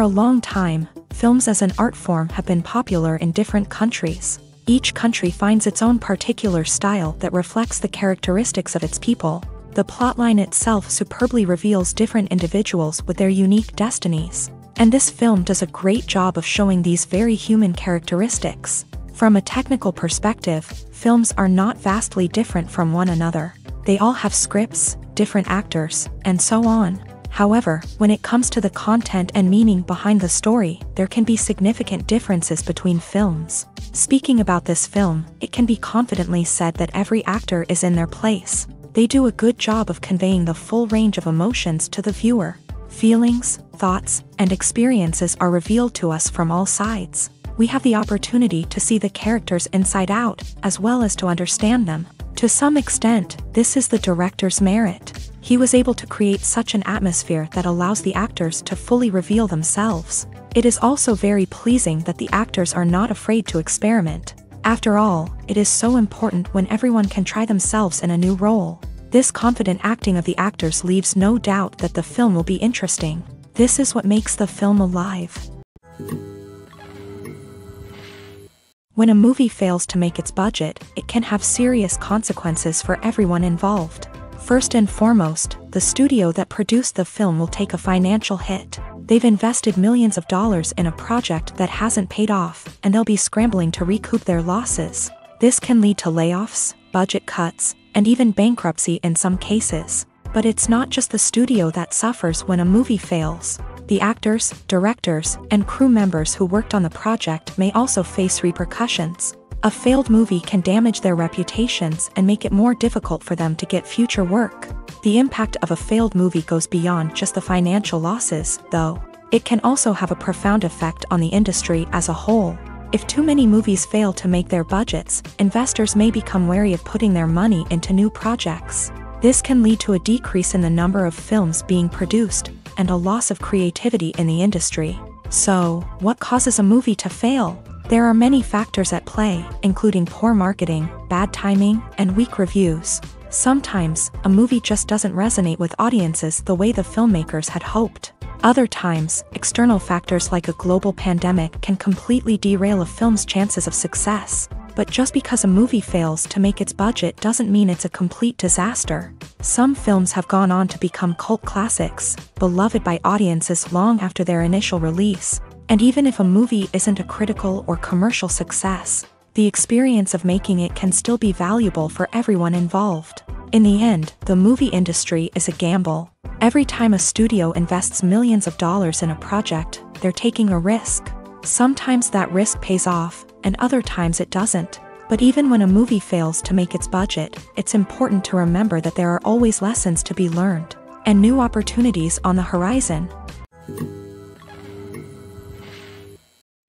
For a long time, films as an art form have been popular in different countries. Each country finds its own particular style that reflects the characteristics of its people. The plotline itself superbly reveals different individuals with their unique destinies. And this film does a great job of showing these very human characteristics. From a technical perspective, films are not vastly different from one another. They all have scripts, different actors, and so on. However, when it comes to the content and meaning behind the story, there can be significant differences between films. Speaking about this film, it can be confidently said that every actor is in their place. They do a good job of conveying the full range of emotions to the viewer. Feelings, thoughts, and experiences are revealed to us from all sides. We have the opportunity to see the characters inside out, as well as to understand them. To some extent, this is the director's merit. He was able to create such an atmosphere that allows the actors to fully reveal themselves. It is also very pleasing that the actors are not afraid to experiment. After all, it is so important when everyone can try themselves in a new role. This confident acting of the actors leaves no doubt that the film will be interesting. This is what makes the film alive. When a movie fails to make its budget, it can have serious consequences for everyone involved. First and foremost, the studio that produced the film will take a financial hit. They've invested millions of dollars in a project that hasn't paid off, and they'll be scrambling to recoup their losses. This can lead to layoffs, budget cuts, and even bankruptcy in some cases. But it's not just the studio that suffers when a movie fails. The actors, directors, and crew members who worked on the project may also face repercussions. A failed movie can damage their reputations and make it more difficult for them to get future work. The impact of a failed movie goes beyond just the financial losses, though. It can also have a profound effect on the industry as a whole. If too many movies fail to make their budgets, investors may become wary of putting their money into new projects. This can lead to a decrease in the number of films being produced, and a loss of creativity in the industry. So, what causes a movie to fail? There are many factors at play, including poor marketing, bad timing, and weak reviews. Sometimes, a movie just doesn't resonate with audiences the way the filmmakers had hoped. Other times, external factors like a global pandemic can completely derail a film's chances of success. But just because a movie fails to make its budget doesn't mean it's a complete disaster. Some films have gone on to become cult classics, beloved by audiences long after their initial release, and even if a movie isn't a critical or commercial success, the experience of making it can still be valuable for everyone involved. In the end, the movie industry is a gamble. Every time a studio invests millions of dollars in a project, they're taking a risk. Sometimes that risk pays off, and other times it doesn't. But even when a movie fails to make its budget, it's important to remember that there are always lessons to be learned, and new opportunities on the horizon.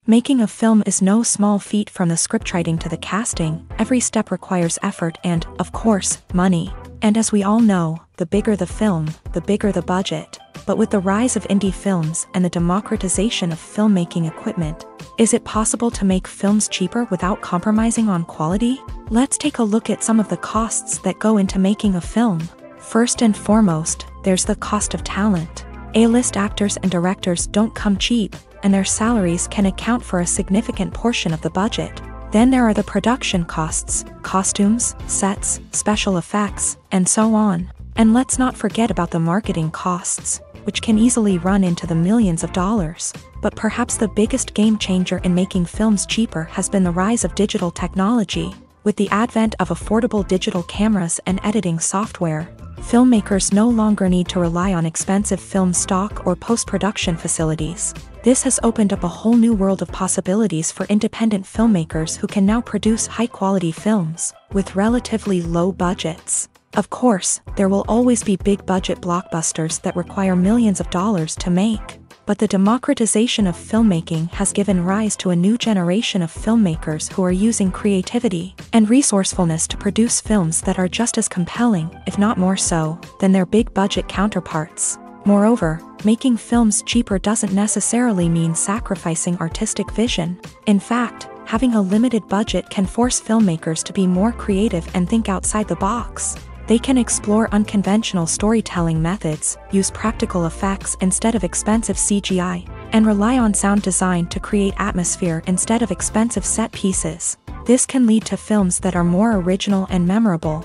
Making a film is no small feat from the scriptwriting to the casting, every step requires effort and, of course, money. And as we all know, the bigger the film, the bigger the budget. But with the rise of indie films and the democratization of filmmaking equipment, is it possible to make films cheaper without compromising on quality? Let's take a look at some of the costs that go into making a film. First and foremost, there's the cost of talent. A-list actors and directors don't come cheap, and their salaries can account for a significant portion of the budget. Then there are the production costs, costumes, sets, special effects, and so on. And let's not forget about the marketing costs, which can easily run into the millions of dollars. But perhaps the biggest game changer in making films cheaper has been the rise of digital technology. With the advent of affordable digital cameras and editing software, filmmakers no longer need to rely on expensive film stock or post-production facilities. This has opened up a whole new world of possibilities for independent filmmakers who can now produce high-quality films, with relatively low budgets. Of course, there will always be big-budget blockbusters that require millions of dollars to make. But the democratization of filmmaking has given rise to a new generation of filmmakers who are using creativity and resourcefulness to produce films that are just as compelling, if not more so, than their big-budget counterparts. Moreover, making films cheaper doesn't necessarily mean sacrificing artistic vision. In fact, having a limited budget can force filmmakers to be more creative and think outside the box. They can explore unconventional storytelling methods, use practical effects instead of expensive CGI, and rely on sound design to create atmosphere instead of expensive set pieces. This can lead to films that are more original and memorable,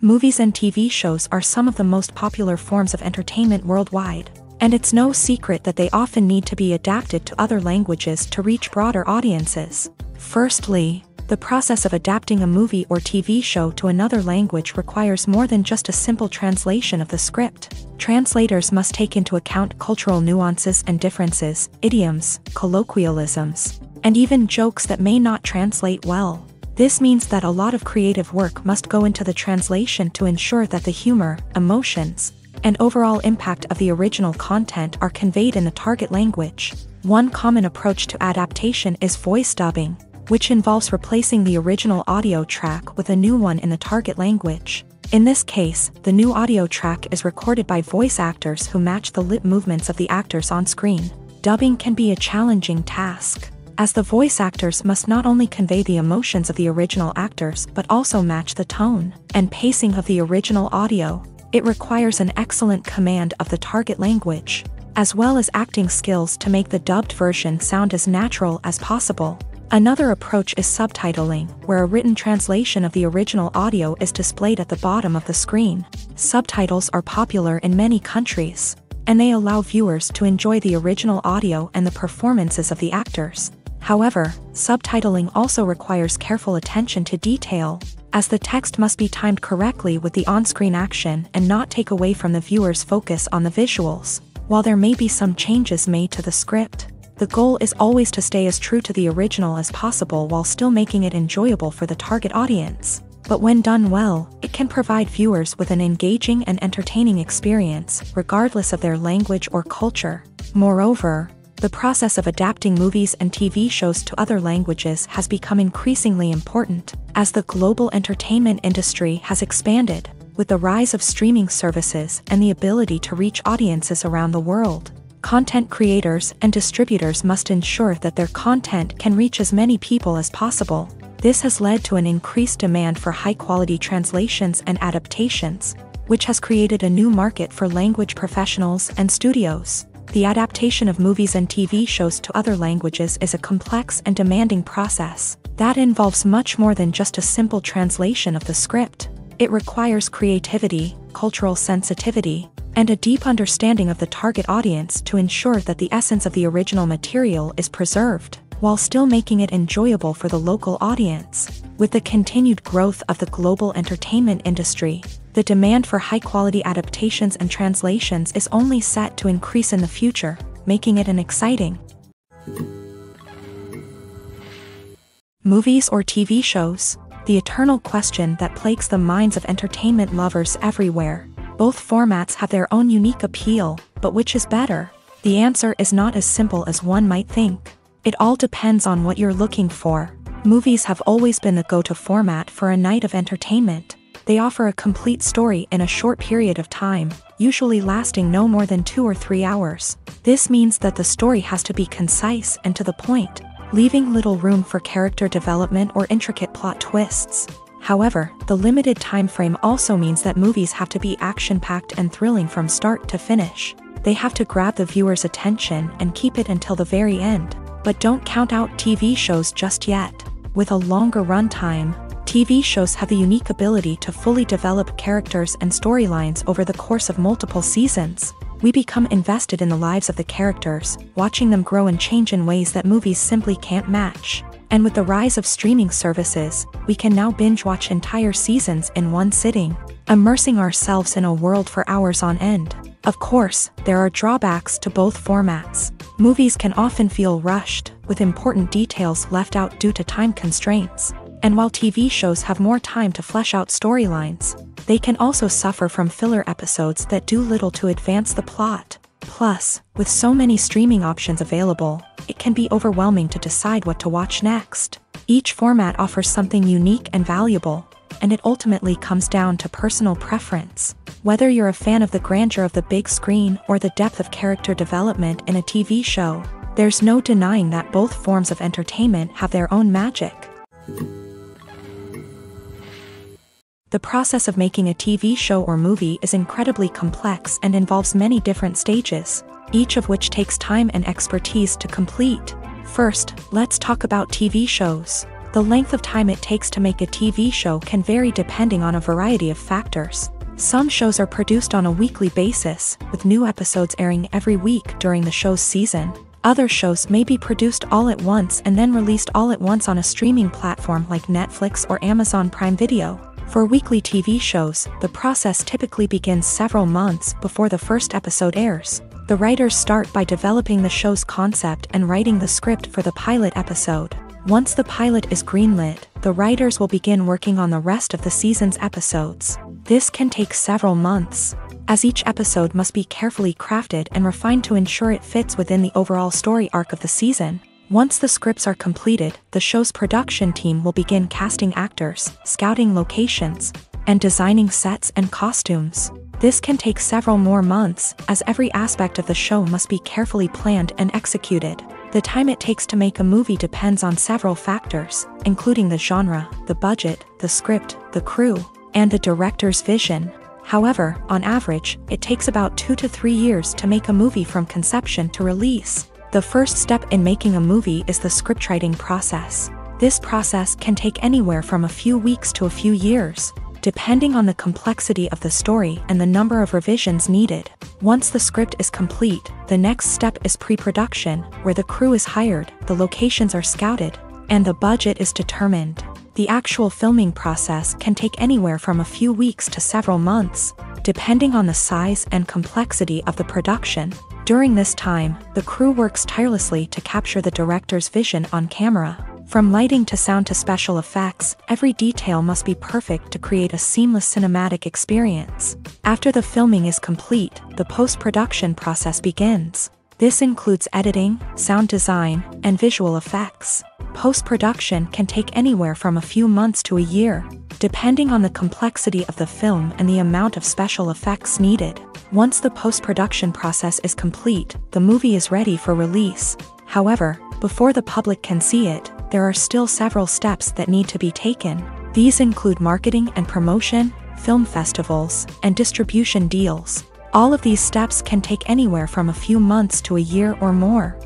Movies and TV shows are some of the most popular forms of entertainment worldwide, and it's no secret that they often need to be adapted to other languages to reach broader audiences. Firstly, the process of adapting a movie or TV show to another language requires more than just a simple translation of the script. Translators must take into account cultural nuances and differences, idioms, colloquialisms, and even jokes that may not translate well. This means that a lot of creative work must go into the translation to ensure that the humor, emotions, and overall impact of the original content are conveyed in the target language. One common approach to adaptation is voice dubbing, which involves replacing the original audio track with a new one in the target language. In this case, the new audio track is recorded by voice actors who match the lip movements of the actors on screen. Dubbing can be a challenging task as the voice actors must not only convey the emotions of the original actors but also match the tone and pacing of the original audio. It requires an excellent command of the target language, as well as acting skills to make the dubbed version sound as natural as possible. Another approach is subtitling, where a written translation of the original audio is displayed at the bottom of the screen. Subtitles are popular in many countries, and they allow viewers to enjoy the original audio and the performances of the actors. However, subtitling also requires careful attention to detail, as the text must be timed correctly with the on-screen action and not take away from the viewer's focus on the visuals. While there may be some changes made to the script, the goal is always to stay as true to the original as possible while still making it enjoyable for the target audience. But when done well, it can provide viewers with an engaging and entertaining experience, regardless of their language or culture. Moreover, the process of adapting movies and TV shows to other languages has become increasingly important as the global entertainment industry has expanded, with the rise of streaming services and the ability to reach audiences around the world. Content creators and distributors must ensure that their content can reach as many people as possible. This has led to an increased demand for high quality translations and adaptations, which has created a new market for language professionals and studios. The adaptation of movies and TV shows to other languages is a complex and demanding process that involves much more than just a simple translation of the script. It requires creativity, cultural sensitivity, and a deep understanding of the target audience to ensure that the essence of the original material is preserved, while still making it enjoyable for the local audience. With the continued growth of the global entertainment industry, the demand for high-quality adaptations and translations is only set to increase in the future, making it an exciting Movies or TV shows? The eternal question that plagues the minds of entertainment lovers everywhere. Both formats have their own unique appeal, but which is better? The answer is not as simple as one might think. It all depends on what you're looking for. Movies have always been the go-to format for a night of entertainment. They offer a complete story in a short period of time, usually lasting no more than two or three hours. This means that the story has to be concise and to the point, leaving little room for character development or intricate plot twists. However, the limited time frame also means that movies have to be action-packed and thrilling from start to finish. They have to grab the viewer's attention and keep it until the very end. But don't count out TV shows just yet. With a longer runtime, TV shows have the unique ability to fully develop characters and storylines over the course of multiple seasons. We become invested in the lives of the characters, watching them grow and change in ways that movies simply can't match. And with the rise of streaming services, we can now binge watch entire seasons in one sitting, immersing ourselves in a world for hours on end. Of course, there are drawbacks to both formats. Movies can often feel rushed, with important details left out due to time constraints. And while TV shows have more time to flesh out storylines, they can also suffer from filler episodes that do little to advance the plot. Plus, with so many streaming options available, it can be overwhelming to decide what to watch next. Each format offers something unique and valuable, and it ultimately comes down to personal preference. Whether you're a fan of the grandeur of the big screen or the depth of character development in a TV show, there's no denying that both forms of entertainment have their own magic. The process of making a TV show or movie is incredibly complex and involves many different stages, each of which takes time and expertise to complete. First, let's talk about TV shows. The length of time it takes to make a TV show can vary depending on a variety of factors. Some shows are produced on a weekly basis, with new episodes airing every week during the show's season. Other shows may be produced all at once and then released all at once on a streaming platform like Netflix or Amazon Prime Video. For weekly TV shows, the process typically begins several months before the first episode airs. The writers start by developing the show's concept and writing the script for the pilot episode. Once the pilot is greenlit, the writers will begin working on the rest of the season's episodes. This can take several months, as each episode must be carefully crafted and refined to ensure it fits within the overall story arc of the season. Once the scripts are completed, the show's production team will begin casting actors, scouting locations, and designing sets and costumes. This can take several more months, as every aspect of the show must be carefully planned and executed. The time it takes to make a movie depends on several factors, including the genre, the budget, the script, the crew, and the director's vision. However, on average, it takes about two to three years to make a movie from conception to release. The first step in making a movie is the scriptwriting process. This process can take anywhere from a few weeks to a few years, depending on the complexity of the story and the number of revisions needed. Once the script is complete, the next step is pre-production, where the crew is hired, the locations are scouted, and the budget is determined. The actual filming process can take anywhere from a few weeks to several months, depending on the size and complexity of the production. During this time, the crew works tirelessly to capture the director's vision on camera. From lighting to sound to special effects, every detail must be perfect to create a seamless cinematic experience. After the filming is complete, the post-production process begins. This includes editing, sound design, and visual effects. Post-production can take anywhere from a few months to a year, depending on the complexity of the film and the amount of special effects needed. Once the post-production process is complete, the movie is ready for release. However, before the public can see it, there are still several steps that need to be taken. These include marketing and promotion, film festivals, and distribution deals. All of these steps can take anywhere from a few months to a year or more.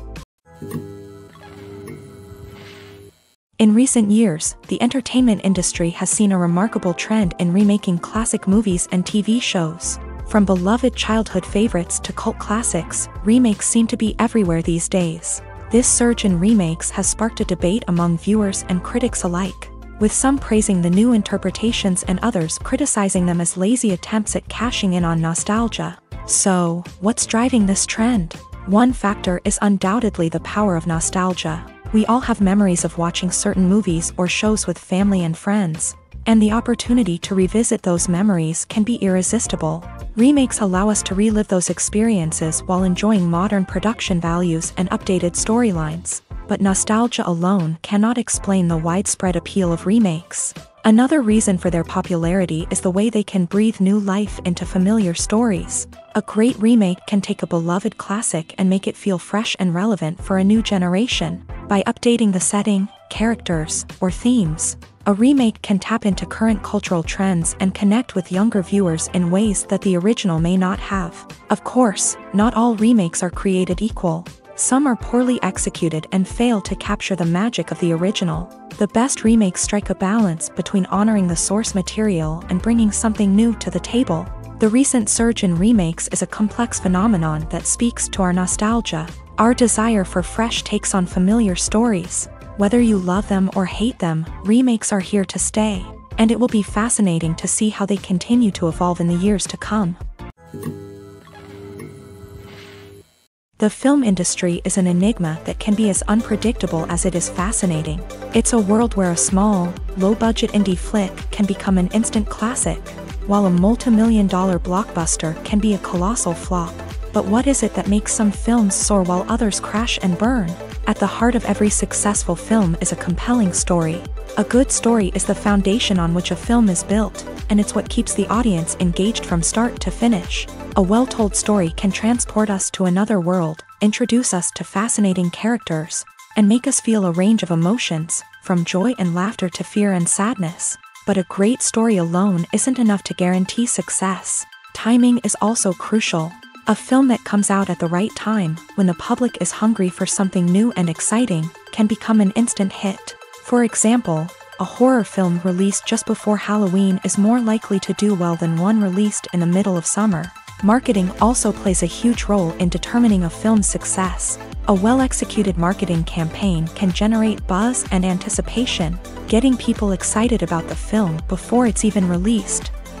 In recent years, the entertainment industry has seen a remarkable trend in remaking classic movies and TV shows. From beloved childhood favorites to cult classics, remakes seem to be everywhere these days. This surge in remakes has sparked a debate among viewers and critics alike, with some praising the new interpretations and others criticizing them as lazy attempts at cashing in on nostalgia. So, what's driving this trend? One factor is undoubtedly the power of nostalgia. We all have memories of watching certain movies or shows with family and friends, and the opportunity to revisit those memories can be irresistible. Remakes allow us to relive those experiences while enjoying modern production values and updated storylines. But nostalgia alone cannot explain the widespread appeal of remakes. Another reason for their popularity is the way they can breathe new life into familiar stories. A great remake can take a beloved classic and make it feel fresh and relevant for a new generation. By updating the setting, characters, or themes, a remake can tap into current cultural trends and connect with younger viewers in ways that the original may not have. Of course, not all remakes are created equal. Some are poorly executed and fail to capture the magic of the original. The best remakes strike a balance between honoring the source material and bringing something new to the table. The recent surge in remakes is a complex phenomenon that speaks to our nostalgia, our desire for fresh takes on familiar stories, whether you love them or hate them, remakes are here to stay, and it will be fascinating to see how they continue to evolve in the years to come. The film industry is an enigma that can be as unpredictable as it is fascinating. It's a world where a small, low-budget indie flick can become an instant classic, while a multi-million dollar blockbuster can be a colossal flop. But what is it that makes some films soar while others crash and burn? At the heart of every successful film is a compelling story. A good story is the foundation on which a film is built, and it's what keeps the audience engaged from start to finish. A well told story can transport us to another world, introduce us to fascinating characters, and make us feel a range of emotions, from joy and laughter to fear and sadness. But a great story alone isn't enough to guarantee success. Timing is also crucial. A film that comes out at the right time, when the public is hungry for something new and exciting, can become an instant hit. For example, a horror film released just before Halloween is more likely to do well than one released in the middle of summer. Marketing also plays a huge role in determining a film's success. A well-executed marketing campaign can generate buzz and anticipation, getting people excited about the film before it's even released.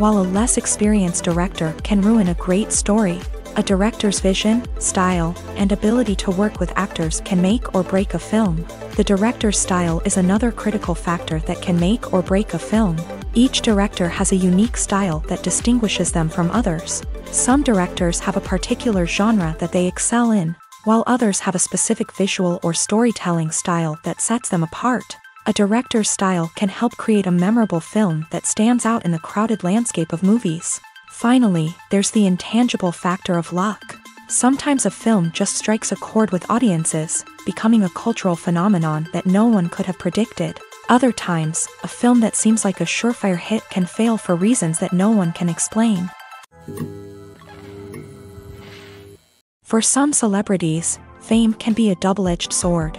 while a less experienced director can ruin a great story. A director's vision, style, and ability to work with actors can make or break a film. The director's style is another critical factor that can make or break a film. Each director has a unique style that distinguishes them from others. Some directors have a particular genre that they excel in, while others have a specific visual or storytelling style that sets them apart. A director's style can help create a memorable film that stands out in the crowded landscape of movies. Finally, there's the intangible factor of luck. Sometimes a film just strikes a chord with audiences, becoming a cultural phenomenon that no one could have predicted. Other times, a film that seems like a surefire hit can fail for reasons that no one can explain. For some celebrities, fame can be a double-edged sword.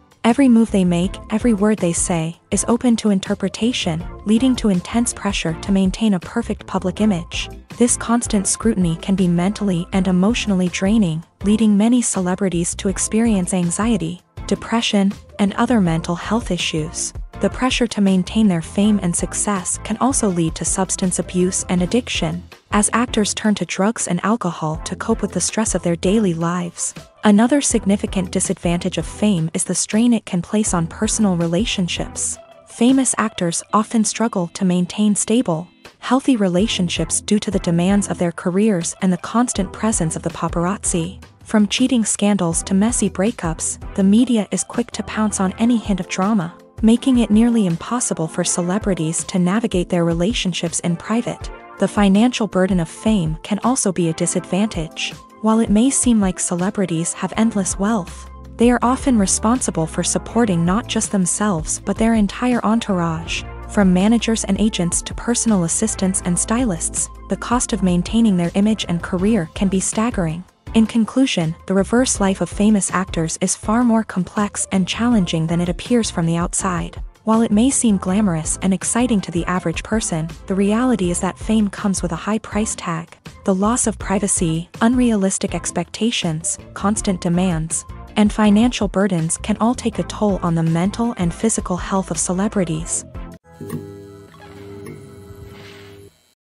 Every move they make, every word they say, is open to interpretation, leading to intense pressure to maintain a perfect public image. This constant scrutiny can be mentally and emotionally draining, leading many celebrities to experience anxiety, depression, and other mental health issues. The pressure to maintain their fame and success can also lead to substance abuse and addiction, as actors turn to drugs and alcohol to cope with the stress of their daily lives. Another significant disadvantage of fame is the strain it can place on personal relationships. Famous actors often struggle to maintain stable, healthy relationships due to the demands of their careers and the constant presence of the paparazzi. From cheating scandals to messy breakups, the media is quick to pounce on any hint of drama making it nearly impossible for celebrities to navigate their relationships in private. The financial burden of fame can also be a disadvantage. While it may seem like celebrities have endless wealth, they are often responsible for supporting not just themselves but their entire entourage. From managers and agents to personal assistants and stylists, the cost of maintaining their image and career can be staggering. In conclusion, the reverse life of famous actors is far more complex and challenging than it appears from the outside. While it may seem glamorous and exciting to the average person, the reality is that fame comes with a high price tag. The loss of privacy, unrealistic expectations, constant demands, and financial burdens can all take a toll on the mental and physical health of celebrities.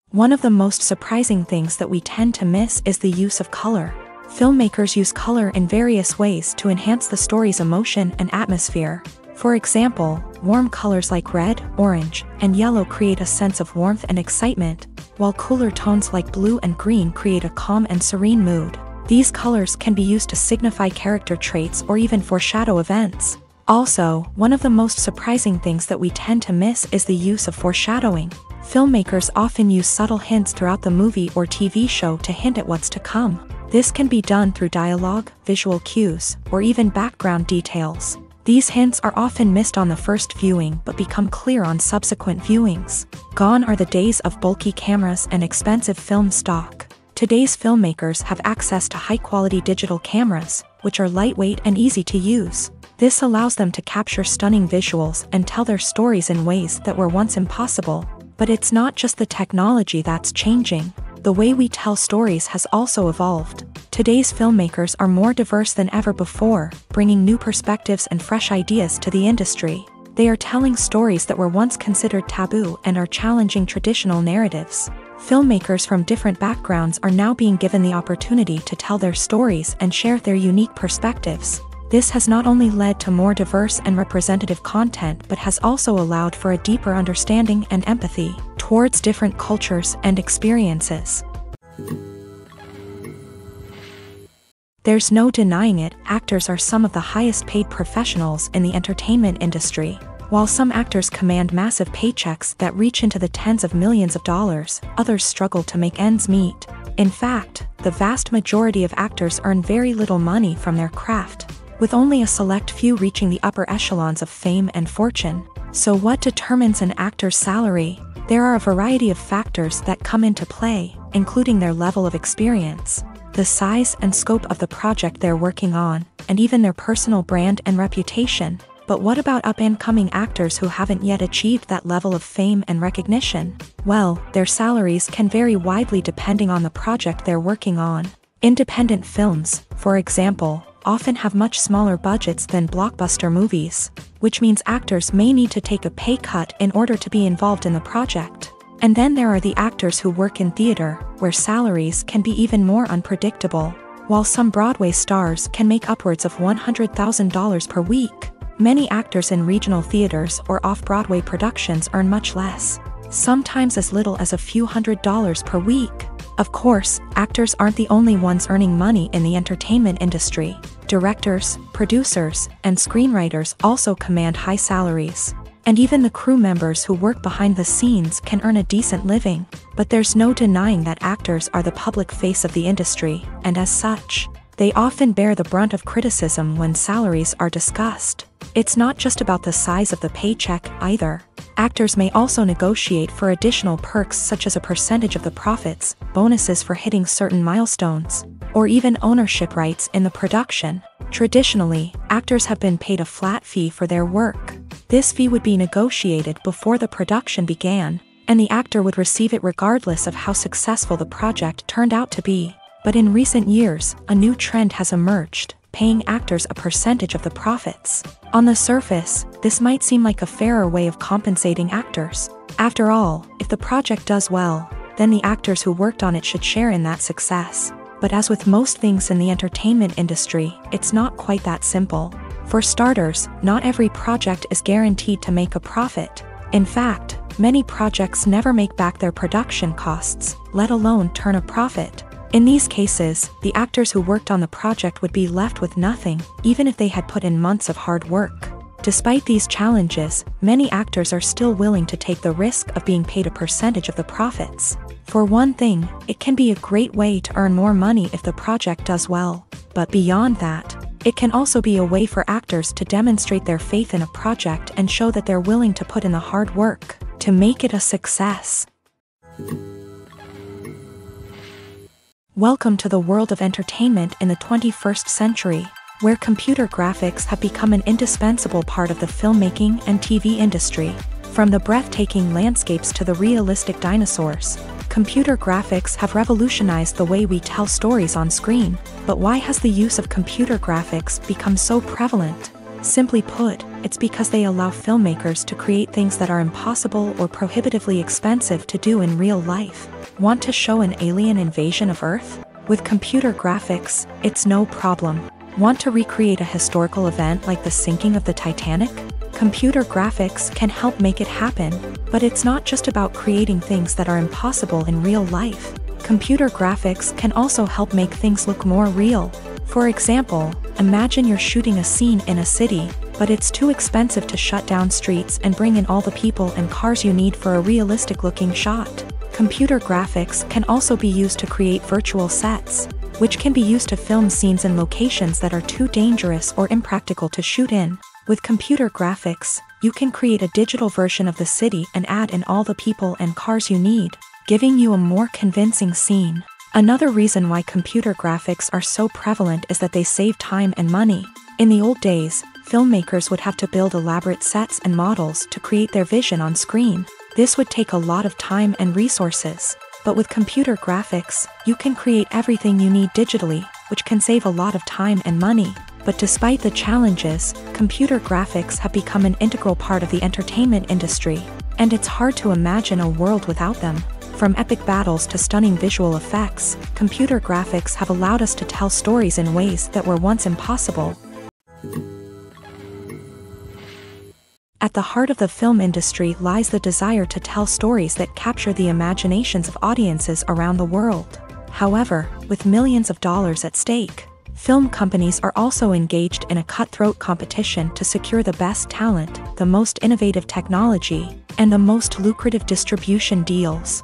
One of the most surprising things that we tend to miss is the use of color. Filmmakers use color in various ways to enhance the story's emotion and atmosphere. For example, warm colors like red, orange, and yellow create a sense of warmth and excitement, while cooler tones like blue and green create a calm and serene mood. These colors can be used to signify character traits or even foreshadow events. Also, one of the most surprising things that we tend to miss is the use of foreshadowing. Filmmakers often use subtle hints throughout the movie or TV show to hint at what's to come. This can be done through dialogue, visual cues, or even background details. These hints are often missed on the first viewing but become clear on subsequent viewings. Gone are the days of bulky cameras and expensive film stock. Today's filmmakers have access to high-quality digital cameras, which are lightweight and easy to use. This allows them to capture stunning visuals and tell their stories in ways that were once impossible. But it's not just the technology that's changing. The way we tell stories has also evolved. Today's filmmakers are more diverse than ever before, bringing new perspectives and fresh ideas to the industry. They are telling stories that were once considered taboo and are challenging traditional narratives. Filmmakers from different backgrounds are now being given the opportunity to tell their stories and share their unique perspectives. This has not only led to more diverse and representative content but has also allowed for a deeper understanding and empathy towards different cultures and experiences. There's no denying it, actors are some of the highest paid professionals in the entertainment industry. While some actors command massive paychecks that reach into the tens of millions of dollars, others struggle to make ends meet. In fact, the vast majority of actors earn very little money from their craft with only a select few reaching the upper echelons of fame and fortune. So what determines an actor's salary? There are a variety of factors that come into play, including their level of experience, the size and scope of the project they're working on, and even their personal brand and reputation. But what about up-and-coming actors who haven't yet achieved that level of fame and recognition? Well, their salaries can vary widely depending on the project they're working on. Independent films, for example, often have much smaller budgets than blockbuster movies, which means actors may need to take a pay cut in order to be involved in the project. And then there are the actors who work in theater, where salaries can be even more unpredictable. While some Broadway stars can make upwards of $100,000 per week, many actors in regional theaters or off-Broadway productions earn much less, sometimes as little as a few hundred dollars per week. Of course, actors aren't the only ones earning money in the entertainment industry. Directors, producers, and screenwriters also command high salaries. And even the crew members who work behind the scenes can earn a decent living. But there's no denying that actors are the public face of the industry, and as such, they often bear the brunt of criticism when salaries are discussed. It's not just about the size of the paycheck, either. Actors may also negotiate for additional perks such as a percentage of the profits, bonuses for hitting certain milestones, or even ownership rights in the production. Traditionally, actors have been paid a flat fee for their work. This fee would be negotiated before the production began, and the actor would receive it regardless of how successful the project turned out to be. But in recent years, a new trend has emerged paying actors a percentage of the profits. On the surface, this might seem like a fairer way of compensating actors. After all, if the project does well, then the actors who worked on it should share in that success. But as with most things in the entertainment industry, it's not quite that simple. For starters, not every project is guaranteed to make a profit. In fact, many projects never make back their production costs, let alone turn a profit. In these cases, the actors who worked on the project would be left with nothing, even if they had put in months of hard work. Despite these challenges, many actors are still willing to take the risk of being paid a percentage of the profits. For one thing, it can be a great way to earn more money if the project does well. But beyond that, it can also be a way for actors to demonstrate their faith in a project and show that they're willing to put in the hard work to make it a success. Welcome to the world of entertainment in the 21st century, where computer graphics have become an indispensable part of the filmmaking and TV industry. From the breathtaking landscapes to the realistic dinosaurs, computer graphics have revolutionized the way we tell stories on screen. But why has the use of computer graphics become so prevalent? Simply put, it's because they allow filmmakers to create things that are impossible or prohibitively expensive to do in real life. Want to show an alien invasion of Earth? With computer graphics, it's no problem. Want to recreate a historical event like the sinking of the Titanic? Computer graphics can help make it happen, but it's not just about creating things that are impossible in real life. Computer graphics can also help make things look more real. For example, imagine you're shooting a scene in a city, but it's too expensive to shut down streets and bring in all the people and cars you need for a realistic looking shot. Computer graphics can also be used to create virtual sets, which can be used to film scenes in locations that are too dangerous or impractical to shoot in. With computer graphics, you can create a digital version of the city and add in all the people and cars you need, giving you a more convincing scene. Another reason why computer graphics are so prevalent is that they save time and money. In the old days, filmmakers would have to build elaborate sets and models to create their vision on screen. This would take a lot of time and resources. But with computer graphics, you can create everything you need digitally, which can save a lot of time and money. But despite the challenges, computer graphics have become an integral part of the entertainment industry, and it's hard to imagine a world without them. From epic battles to stunning visual effects, computer graphics have allowed us to tell stories in ways that were once impossible. At the heart of the film industry lies the desire to tell stories that capture the imaginations of audiences around the world. However, with millions of dollars at stake, film companies are also engaged in a cutthroat competition to secure the best talent, the most innovative technology, and the most lucrative distribution deals.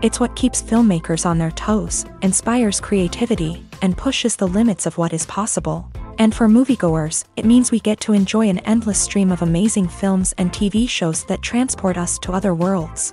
It's what keeps filmmakers on their toes, inspires creativity, and pushes the limits of what is possible. And for moviegoers, it means we get to enjoy an endless stream of amazing films and TV shows that transport us to other worlds.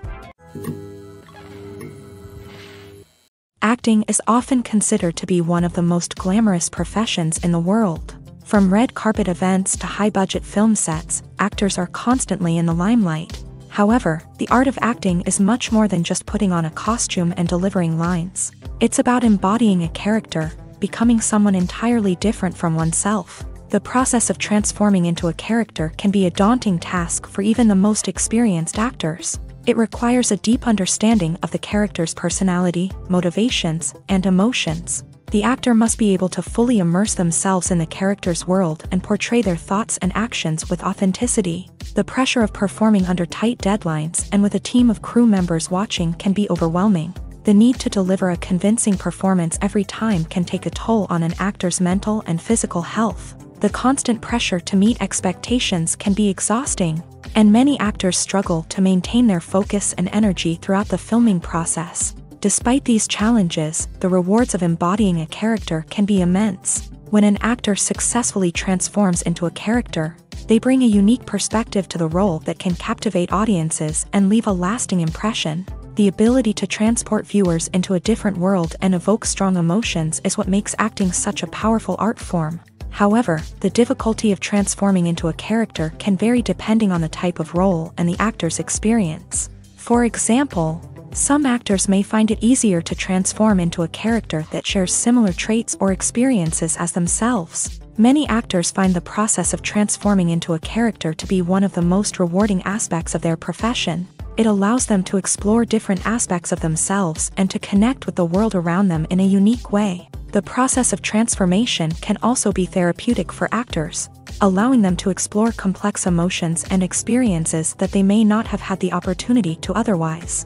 Acting is often considered to be one of the most glamorous professions in the world. From red carpet events to high budget film sets, actors are constantly in the limelight. However, the art of acting is much more than just putting on a costume and delivering lines. It's about embodying a character, becoming someone entirely different from oneself. The process of transforming into a character can be a daunting task for even the most experienced actors. It requires a deep understanding of the character's personality, motivations, and emotions. The actor must be able to fully immerse themselves in the character's world and portray their thoughts and actions with authenticity. The pressure of performing under tight deadlines and with a team of crew members watching can be overwhelming. The need to deliver a convincing performance every time can take a toll on an actor's mental and physical health. The constant pressure to meet expectations can be exhausting, and many actors struggle to maintain their focus and energy throughout the filming process. Despite these challenges, the rewards of embodying a character can be immense. When an actor successfully transforms into a character, they bring a unique perspective to the role that can captivate audiences and leave a lasting impression. The ability to transport viewers into a different world and evoke strong emotions is what makes acting such a powerful art form. However, the difficulty of transforming into a character can vary depending on the type of role and the actor's experience. For example, some actors may find it easier to transform into a character that shares similar traits or experiences as themselves. Many actors find the process of transforming into a character to be one of the most rewarding aspects of their profession. It allows them to explore different aspects of themselves and to connect with the world around them in a unique way. The process of transformation can also be therapeutic for actors, allowing them to explore complex emotions and experiences that they may not have had the opportunity to otherwise.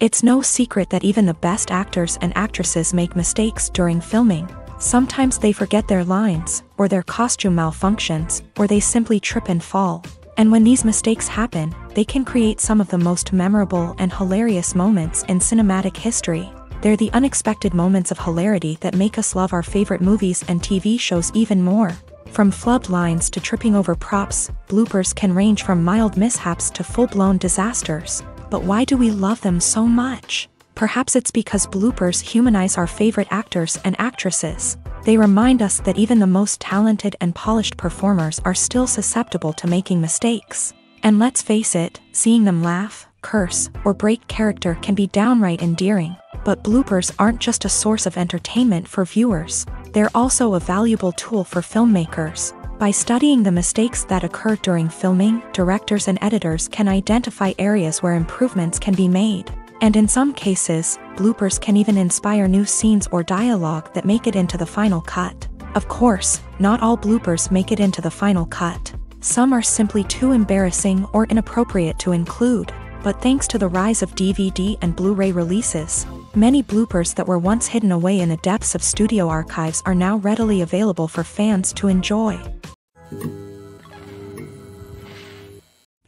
It's no secret that even the best actors and actresses make mistakes during filming. Sometimes they forget their lines, or their costume malfunctions, or they simply trip and fall. And when these mistakes happen, they can create some of the most memorable and hilarious moments in cinematic history. They're the unexpected moments of hilarity that make us love our favorite movies and TV shows even more. From flubbed lines to tripping over props, bloopers can range from mild mishaps to full-blown disasters. But why do we love them so much? Perhaps it's because bloopers humanize our favorite actors and actresses. They remind us that even the most talented and polished performers are still susceptible to making mistakes. And let's face it, seeing them laugh, curse, or break character can be downright endearing. But bloopers aren't just a source of entertainment for viewers, they're also a valuable tool for filmmakers. By studying the mistakes that occur during filming, directors and editors can identify areas where improvements can be made. And in some cases, bloopers can even inspire new scenes or dialogue that make it into the final cut. Of course, not all bloopers make it into the final cut. Some are simply too embarrassing or inappropriate to include. But thanks to the rise of DVD and Blu-ray releases, many bloopers that were once hidden away in the depths of studio archives are now readily available for fans to enjoy.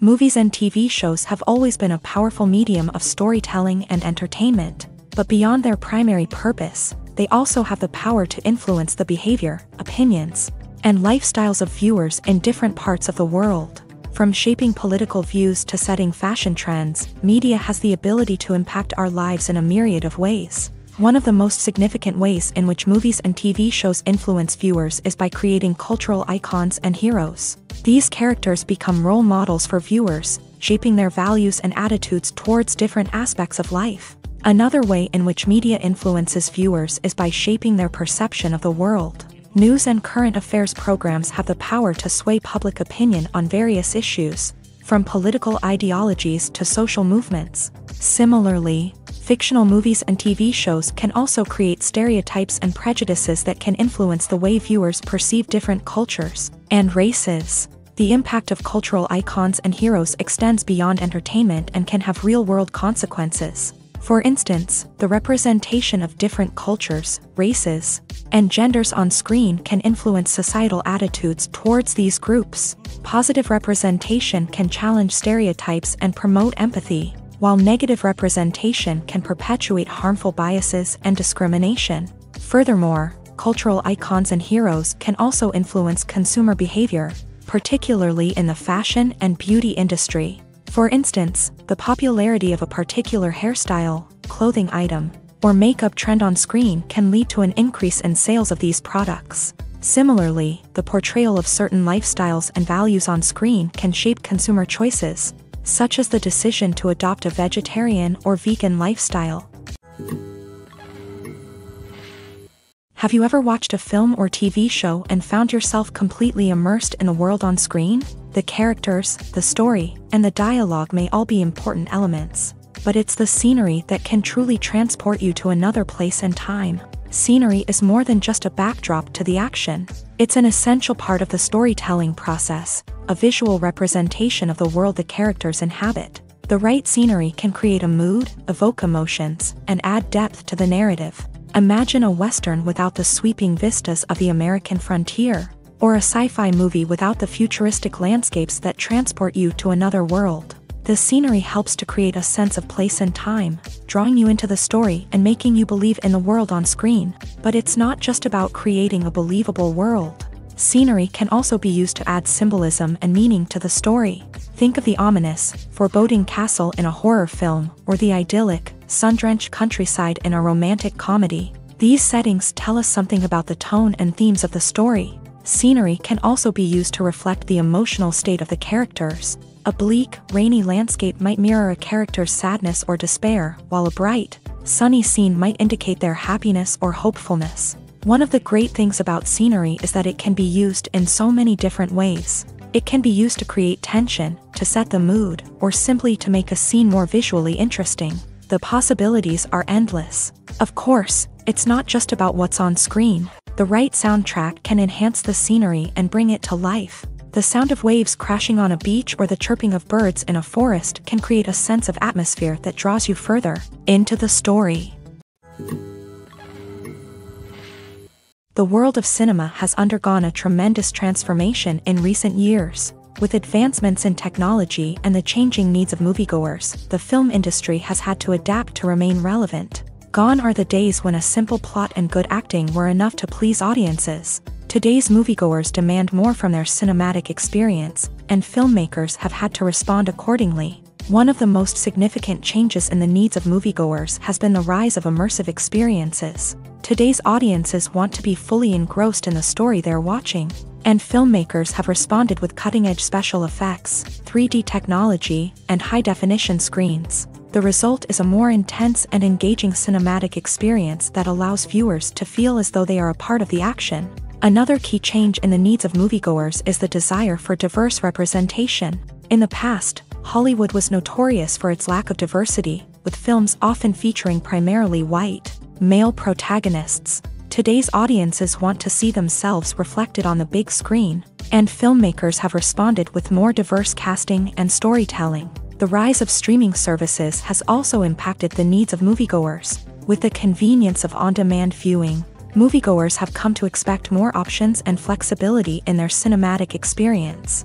Movies and TV shows have always been a powerful medium of storytelling and entertainment, but beyond their primary purpose, they also have the power to influence the behavior, opinions, and lifestyles of viewers in different parts of the world. From shaping political views to setting fashion trends, media has the ability to impact our lives in a myriad of ways. One of the most significant ways in which movies and TV shows influence viewers is by creating cultural icons and heroes. These characters become role models for viewers, shaping their values and attitudes towards different aspects of life. Another way in which media influences viewers is by shaping their perception of the world. News and current affairs programs have the power to sway public opinion on various issues, from political ideologies to social movements. Similarly, fictional movies and TV shows can also create stereotypes and prejudices that can influence the way viewers perceive different cultures and races. The impact of cultural icons and heroes extends beyond entertainment and can have real world consequences. For instance, the representation of different cultures, races, and genders on screen can influence societal attitudes towards these groups. Positive representation can challenge stereotypes and promote empathy, while negative representation can perpetuate harmful biases and discrimination. Furthermore, cultural icons and heroes can also influence consumer behavior, particularly in the fashion and beauty industry. For instance, the popularity of a particular hairstyle, clothing item, or makeup trend on screen can lead to an increase in sales of these products. Similarly, the portrayal of certain lifestyles and values on screen can shape consumer choices, such as the decision to adopt a vegetarian or vegan lifestyle. Have you ever watched a film or TV show and found yourself completely immersed in the world on screen? The characters, the story, and the dialogue may all be important elements, but it's the scenery that can truly transport you to another place and time. Scenery is more than just a backdrop to the action. It's an essential part of the storytelling process, a visual representation of the world the characters inhabit. The right scenery can create a mood, evoke emotions, and add depth to the narrative. Imagine a western without the sweeping vistas of the American frontier, or a sci-fi movie without the futuristic landscapes that transport you to another world. The scenery helps to create a sense of place and time, drawing you into the story and making you believe in the world on screen. But it's not just about creating a believable world. Scenery can also be used to add symbolism and meaning to the story. Think of the ominous, foreboding castle in a horror film, or the idyllic, sun-drenched countryside in a romantic comedy. These settings tell us something about the tone and themes of the story. Scenery can also be used to reflect the emotional state of the characters. A bleak, rainy landscape might mirror a character's sadness or despair, while a bright, sunny scene might indicate their happiness or hopefulness. One of the great things about scenery is that it can be used in so many different ways. It can be used to create tension, to set the mood, or simply to make a scene more visually interesting the possibilities are endless. Of course, it's not just about what's on screen. The right soundtrack can enhance the scenery and bring it to life. The sound of waves crashing on a beach or the chirping of birds in a forest can create a sense of atmosphere that draws you further into the story. The world of cinema has undergone a tremendous transformation in recent years. With advancements in technology and the changing needs of moviegoers, the film industry has had to adapt to remain relevant. Gone are the days when a simple plot and good acting were enough to please audiences. Today's moviegoers demand more from their cinematic experience, and filmmakers have had to respond accordingly. One of the most significant changes in the needs of moviegoers has been the rise of immersive experiences. Today's audiences want to be fully engrossed in the story they're watching, and filmmakers have responded with cutting-edge special effects, 3D technology, and high-definition screens. The result is a more intense and engaging cinematic experience that allows viewers to feel as though they are a part of the action. Another key change in the needs of moviegoers is the desire for diverse representation. In the past, Hollywood was notorious for its lack of diversity, with films often featuring primarily white, male protagonists. Today's audiences want to see themselves reflected on the big screen, and filmmakers have responded with more diverse casting and storytelling. The rise of streaming services has also impacted the needs of moviegoers. With the convenience of on-demand viewing, moviegoers have come to expect more options and flexibility in their cinematic experience.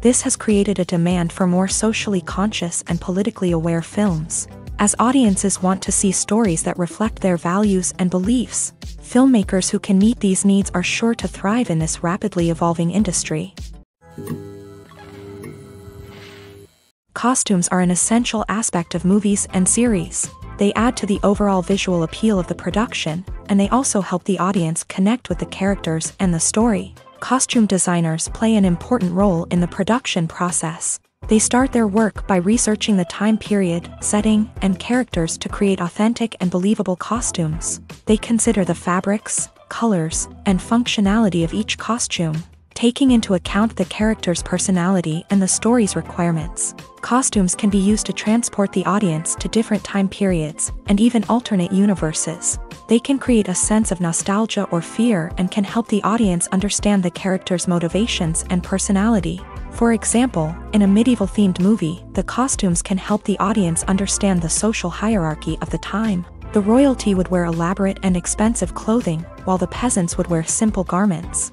This has created a demand for more socially conscious and politically aware films. As audiences want to see stories that reflect their values and beliefs, filmmakers who can meet these needs are sure to thrive in this rapidly evolving industry. Costumes are an essential aspect of movies and series. They add to the overall visual appeal of the production, and they also help the audience connect with the characters and the story costume designers play an important role in the production process. They start their work by researching the time period, setting, and characters to create authentic and believable costumes. They consider the fabrics, colors, and functionality of each costume, taking into account the character's personality and the story's requirements. Costumes can be used to transport the audience to different time periods and even alternate universes. They can create a sense of nostalgia or fear and can help the audience understand the character's motivations and personality. For example, in a medieval-themed movie, the costumes can help the audience understand the social hierarchy of the time. The royalty would wear elaborate and expensive clothing, while the peasants would wear simple garments.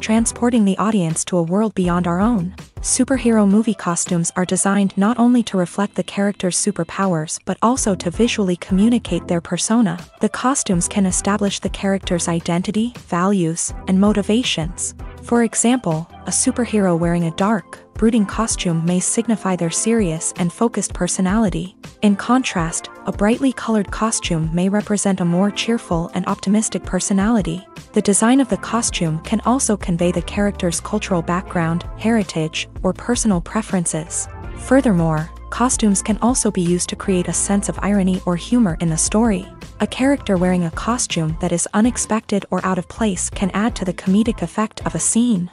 transporting the audience to a world beyond our own. Superhero movie costumes are designed not only to reflect the character's superpowers but also to visually communicate their persona. The costumes can establish the character's identity, values, and motivations. For example, a superhero wearing a dark, brooding costume may signify their serious and focused personality. In contrast, a brightly colored costume may represent a more cheerful and optimistic personality. The design of the costume can also convey the character's cultural background, heritage, or personal preferences. Furthermore, costumes can also be used to create a sense of irony or humor in the story. A character wearing a costume that is unexpected or out of place can add to the comedic effect of a scene.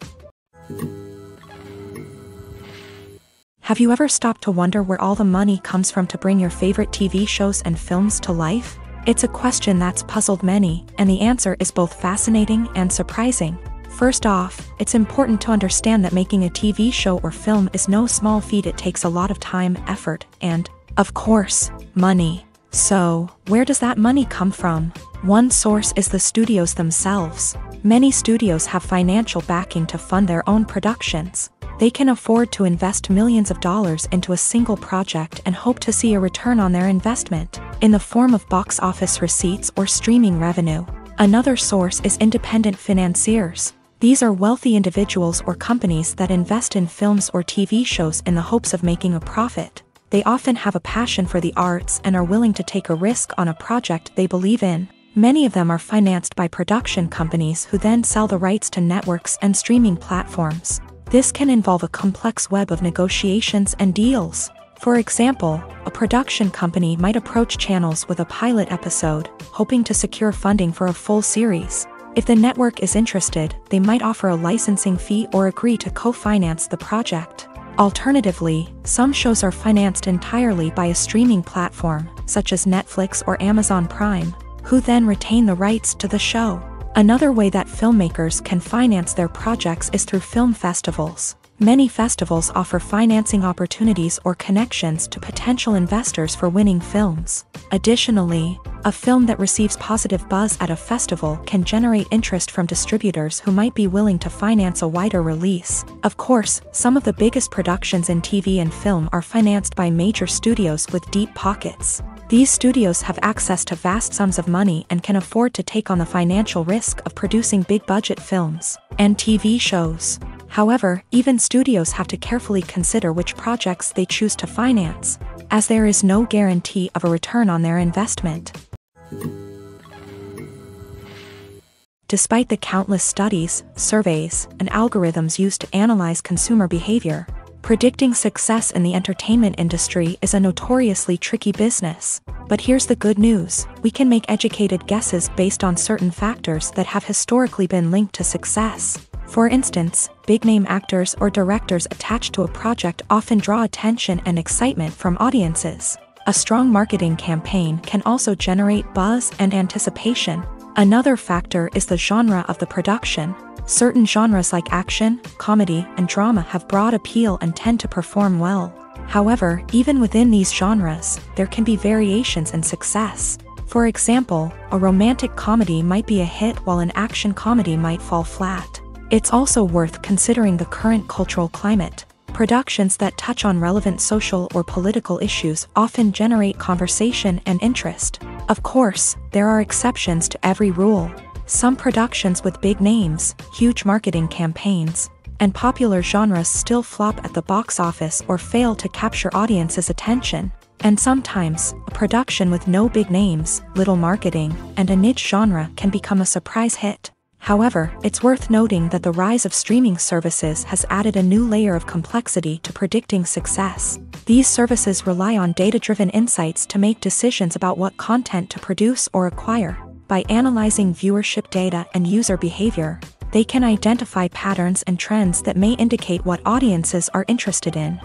Have you ever stopped to wonder where all the money comes from to bring your favorite TV shows and films to life? It's a question that's puzzled many, and the answer is both fascinating and surprising. First off, it's important to understand that making a TV show or film is no small feat it takes a lot of time, effort, and, of course, money. So, where does that money come from? One source is the studios themselves. Many studios have financial backing to fund their own productions, they can afford to invest millions of dollars into a single project and hope to see a return on their investment, in the form of box office receipts or streaming revenue. Another source is independent financiers. These are wealthy individuals or companies that invest in films or TV shows in the hopes of making a profit. They often have a passion for the arts and are willing to take a risk on a project they believe in. Many of them are financed by production companies who then sell the rights to networks and streaming platforms. This can involve a complex web of negotiations and deals. For example, a production company might approach channels with a pilot episode, hoping to secure funding for a full series. If the network is interested, they might offer a licensing fee or agree to co-finance the project. Alternatively, some shows are financed entirely by a streaming platform, such as Netflix or Amazon Prime, who then retain the rights to the show. Another way that filmmakers can finance their projects is through film festivals. Many festivals offer financing opportunities or connections to potential investors for winning films. Additionally, a film that receives positive buzz at a festival can generate interest from distributors who might be willing to finance a wider release. Of course, some of the biggest productions in TV and film are financed by major studios with deep pockets. These studios have access to vast sums of money and can afford to take on the financial risk of producing big budget films and TV shows. However, even studios have to carefully consider which projects they choose to finance, as there is no guarantee of a return on their investment. Despite the countless studies, surveys, and algorithms used to analyze consumer behavior, predicting success in the entertainment industry is a notoriously tricky business. But here's the good news we can make educated guesses based on certain factors that have historically been linked to success. For instance, big-name actors or directors attached to a project often draw attention and excitement from audiences. A strong marketing campaign can also generate buzz and anticipation. Another factor is the genre of the production. Certain genres like action, comedy, and drama have broad appeal and tend to perform well. However, even within these genres, there can be variations in success. For example, a romantic comedy might be a hit while an action comedy might fall flat. It's also worth considering the current cultural climate. Productions that touch on relevant social or political issues often generate conversation and interest. Of course, there are exceptions to every rule. Some productions with big names, huge marketing campaigns, and popular genres still flop at the box office or fail to capture audiences' attention. And sometimes, a production with no big names, little marketing, and a niche genre can become a surprise hit. However, it's worth noting that the rise of streaming services has added a new layer of complexity to predicting success. These services rely on data-driven insights to make decisions about what content to produce or acquire. By analyzing viewership data and user behavior, they can identify patterns and trends that may indicate what audiences are interested in.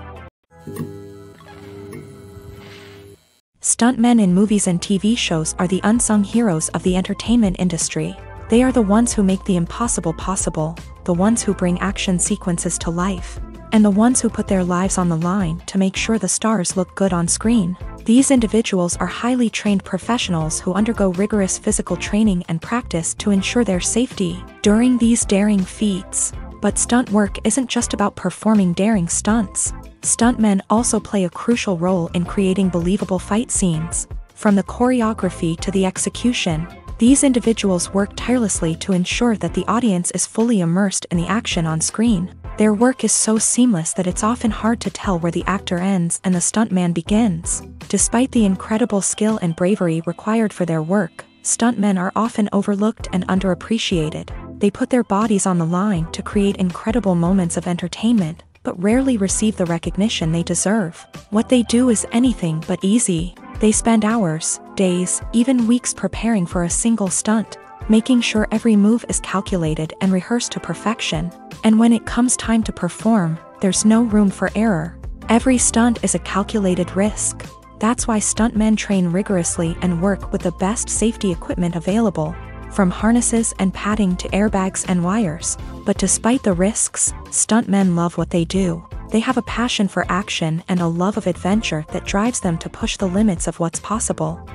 Stuntmen in movies and TV shows are the unsung heroes of the entertainment industry. They are the ones who make the impossible possible, the ones who bring action sequences to life, and the ones who put their lives on the line to make sure the stars look good on screen. These individuals are highly trained professionals who undergo rigorous physical training and practice to ensure their safety during these daring feats. But stunt work isn't just about performing daring stunts. Stuntmen also play a crucial role in creating believable fight scenes. From the choreography to the execution, these individuals work tirelessly to ensure that the audience is fully immersed in the action on screen. Their work is so seamless that it's often hard to tell where the actor ends and the stuntman begins. Despite the incredible skill and bravery required for their work, stuntmen are often overlooked and underappreciated. They put their bodies on the line to create incredible moments of entertainment, but rarely receive the recognition they deserve. What they do is anything but easy. They spend hours, days, even weeks preparing for a single stunt, making sure every move is calculated and rehearsed to perfection. And when it comes time to perform, there's no room for error. Every stunt is a calculated risk. That's why stuntmen train rigorously and work with the best safety equipment available, from harnesses and padding to airbags and wires. But despite the risks, stuntmen love what they do. They have a passion for action and a love of adventure that drives them to push the limits of what's possible.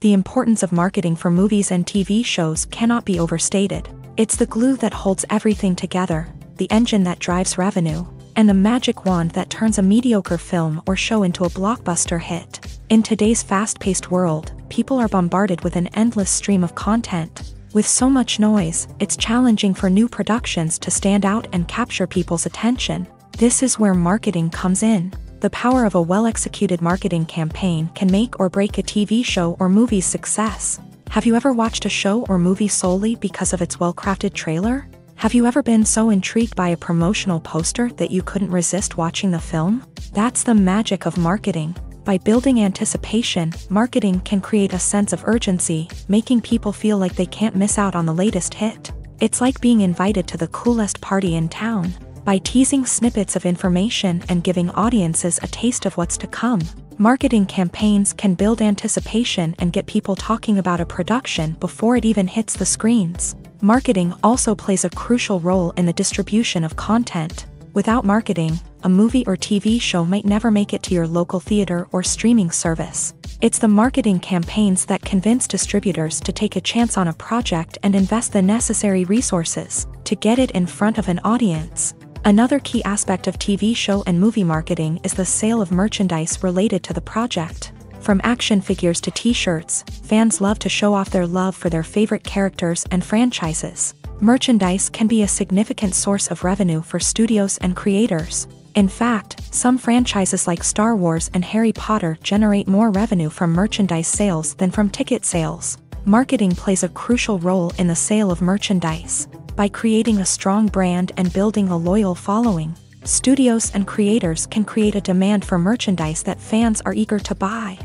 The importance of marketing for movies and TV shows cannot be overstated. It's the glue that holds everything together, the engine that drives revenue, and the magic wand that turns a mediocre film or show into a blockbuster hit. In today's fast-paced world, people are bombarded with an endless stream of content, with so much noise, it's challenging for new productions to stand out and capture people's attention. This is where marketing comes in. The power of a well-executed marketing campaign can make or break a TV show or movie's success. Have you ever watched a show or movie solely because of its well-crafted trailer? Have you ever been so intrigued by a promotional poster that you couldn't resist watching the film? That's the magic of marketing. By building anticipation, marketing can create a sense of urgency, making people feel like they can't miss out on the latest hit. It's like being invited to the coolest party in town. By teasing snippets of information and giving audiences a taste of what's to come, marketing campaigns can build anticipation and get people talking about a production before it even hits the screens. Marketing also plays a crucial role in the distribution of content. Without marketing, a movie or TV show might never make it to your local theater or streaming service. It's the marketing campaigns that convince distributors to take a chance on a project and invest the necessary resources to get it in front of an audience. Another key aspect of TV show and movie marketing is the sale of merchandise related to the project. From action figures to t-shirts, fans love to show off their love for their favorite characters and franchises. Merchandise can be a significant source of revenue for studios and creators. In fact, some franchises like Star Wars and Harry Potter generate more revenue from merchandise sales than from ticket sales. Marketing plays a crucial role in the sale of merchandise. By creating a strong brand and building a loyal following, studios and creators can create a demand for merchandise that fans are eager to buy.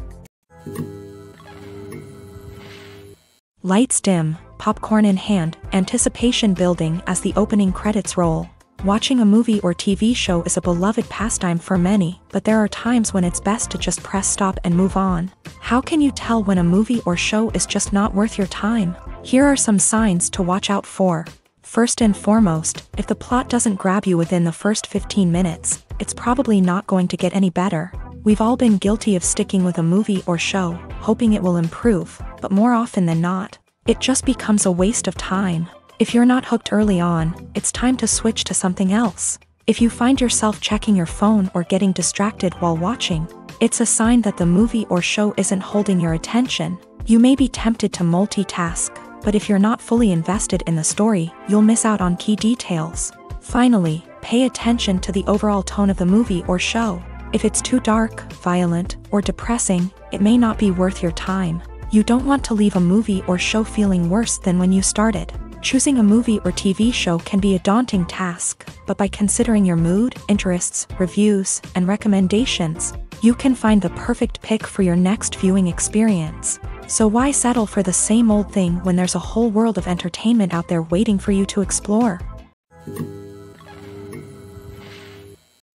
Lights dim, popcorn in hand, anticipation building as the opening credits roll. Watching a movie or TV show is a beloved pastime for many, but there are times when it's best to just press stop and move on. How can you tell when a movie or show is just not worth your time? Here are some signs to watch out for. First and foremost, if the plot doesn't grab you within the first 15 minutes, it's probably not going to get any better. We've all been guilty of sticking with a movie or show, hoping it will improve, but more often than not, it just becomes a waste of time. If you're not hooked early on, it's time to switch to something else. If you find yourself checking your phone or getting distracted while watching, it's a sign that the movie or show isn't holding your attention. You may be tempted to multitask, but if you're not fully invested in the story, you'll miss out on key details. Finally, pay attention to the overall tone of the movie or show. If it's too dark, violent, or depressing, it may not be worth your time. You don't want to leave a movie or show feeling worse than when you started. Choosing a movie or TV show can be a daunting task, but by considering your mood, interests, reviews, and recommendations, you can find the perfect pick for your next viewing experience. So why settle for the same old thing when there's a whole world of entertainment out there waiting for you to explore?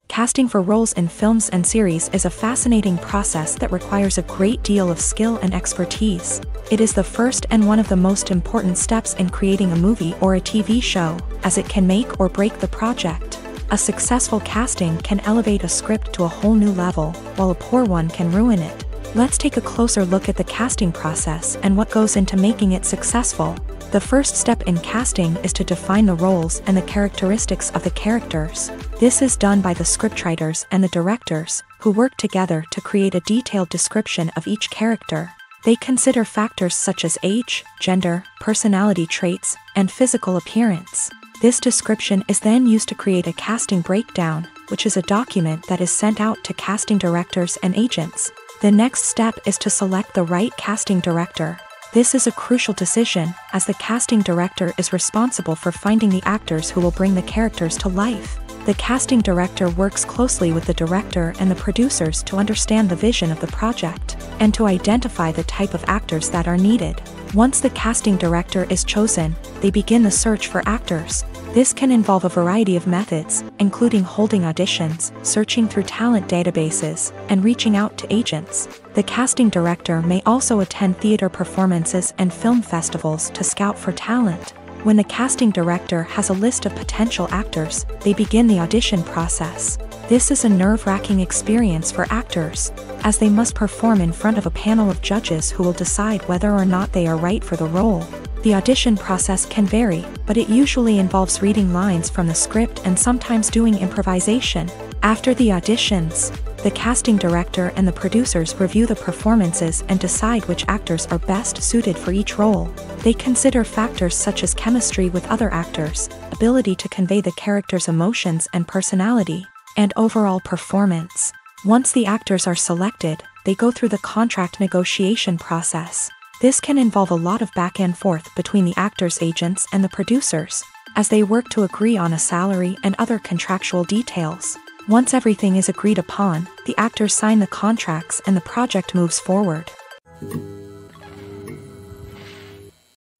Casting for roles in films and series is a fascinating process that requires a great deal of skill and expertise. It is the first and one of the most important steps in creating a movie or a TV show, as it can make or break the project. A successful casting can elevate a script to a whole new level, while a poor one can ruin it. Let's take a closer look at the casting process and what goes into making it successful. The first step in casting is to define the roles and the characteristics of the characters. This is done by the scriptwriters and the directors, who work together to create a detailed description of each character. They consider factors such as age, gender, personality traits, and physical appearance. This description is then used to create a casting breakdown, which is a document that is sent out to casting directors and agents. The next step is to select the right casting director. This is a crucial decision, as the casting director is responsible for finding the actors who will bring the characters to life. The casting director works closely with the director and the producers to understand the vision of the project, and to identify the type of actors that are needed. Once the casting director is chosen, they begin the search for actors. This can involve a variety of methods, including holding auditions, searching through talent databases, and reaching out to agents. The casting director may also attend theater performances and film festivals to scout for talent. When the casting director has a list of potential actors, they begin the audition process. This is a nerve wracking experience for actors, as they must perform in front of a panel of judges who will decide whether or not they are right for the role. The audition process can vary, but it usually involves reading lines from the script and sometimes doing improvisation. After the auditions, the casting director and the producers review the performances and decide which actors are best suited for each role. They consider factors such as chemistry with other actors, ability to convey the character's emotions and personality, and overall performance. Once the actors are selected, they go through the contract negotiation process. This can involve a lot of back and forth between the actors' agents and the producers, as they work to agree on a salary and other contractual details. Once everything is agreed upon, the actors sign the contracts and the project moves forward.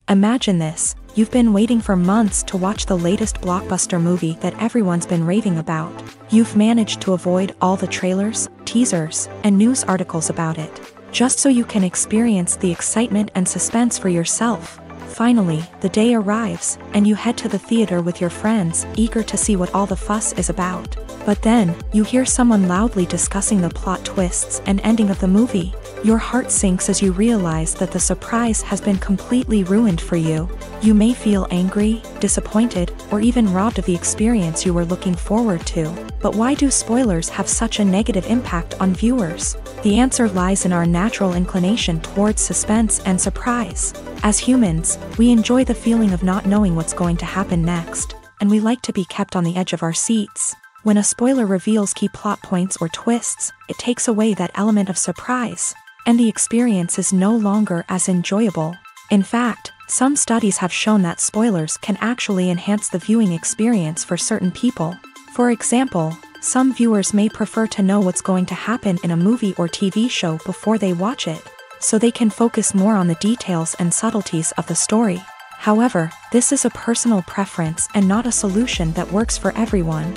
Imagine this, you've been waiting for months to watch the latest blockbuster movie that everyone's been raving about. You've managed to avoid all the trailers, teasers, and news articles about it, just so you can experience the excitement and suspense for yourself. Finally, the day arrives, and you head to the theater with your friends, eager to see what all the fuss is about. But then, you hear someone loudly discussing the plot twists and ending of the movie. Your heart sinks as you realize that the surprise has been completely ruined for you. You may feel angry, disappointed, or even robbed of the experience you were looking forward to. But why do spoilers have such a negative impact on viewers? The answer lies in our natural inclination towards suspense and surprise. As humans, we enjoy the feeling of not knowing what's going to happen next, and we like to be kept on the edge of our seats. When a spoiler reveals key plot points or twists, it takes away that element of surprise, and the experience is no longer as enjoyable. In fact, some studies have shown that spoilers can actually enhance the viewing experience for certain people. For example, some viewers may prefer to know what's going to happen in a movie or TV show before they watch it, so they can focus more on the details and subtleties of the story. However, this is a personal preference and not a solution that works for everyone.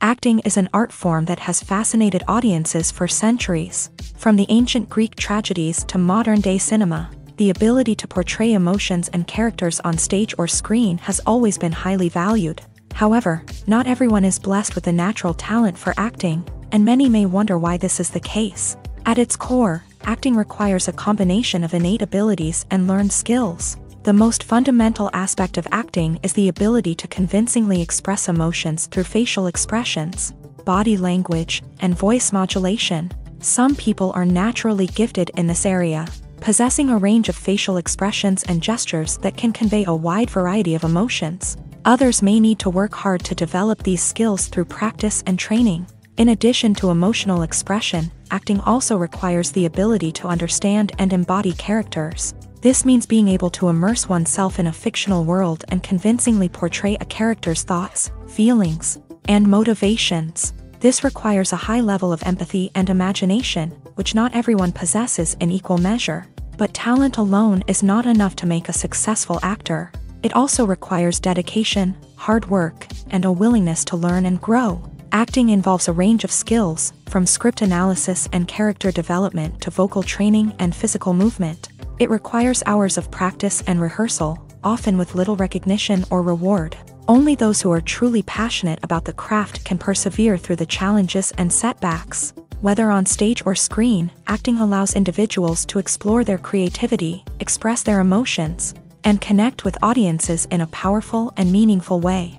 Acting is an art form that has fascinated audiences for centuries. From the ancient Greek tragedies to modern-day cinema, the ability to portray emotions and characters on stage or screen has always been highly valued. However, not everyone is blessed with a natural talent for acting, and many may wonder why this is the case. At its core, acting requires a combination of innate abilities and learned skills. The most fundamental aspect of acting is the ability to convincingly express emotions through facial expressions, body language, and voice modulation. Some people are naturally gifted in this area, possessing a range of facial expressions and gestures that can convey a wide variety of emotions. Others may need to work hard to develop these skills through practice and training. In addition to emotional expression, acting also requires the ability to understand and embody characters. This means being able to immerse oneself in a fictional world and convincingly portray a character's thoughts, feelings, and motivations. This requires a high level of empathy and imagination, which not everyone possesses in equal measure. But talent alone is not enough to make a successful actor. It also requires dedication, hard work, and a willingness to learn and grow. Acting involves a range of skills, from script analysis and character development to vocal training and physical movement. It requires hours of practice and rehearsal, often with little recognition or reward. Only those who are truly passionate about the craft can persevere through the challenges and setbacks. Whether on stage or screen, acting allows individuals to explore their creativity, express their emotions, and connect with audiences in a powerful and meaningful way.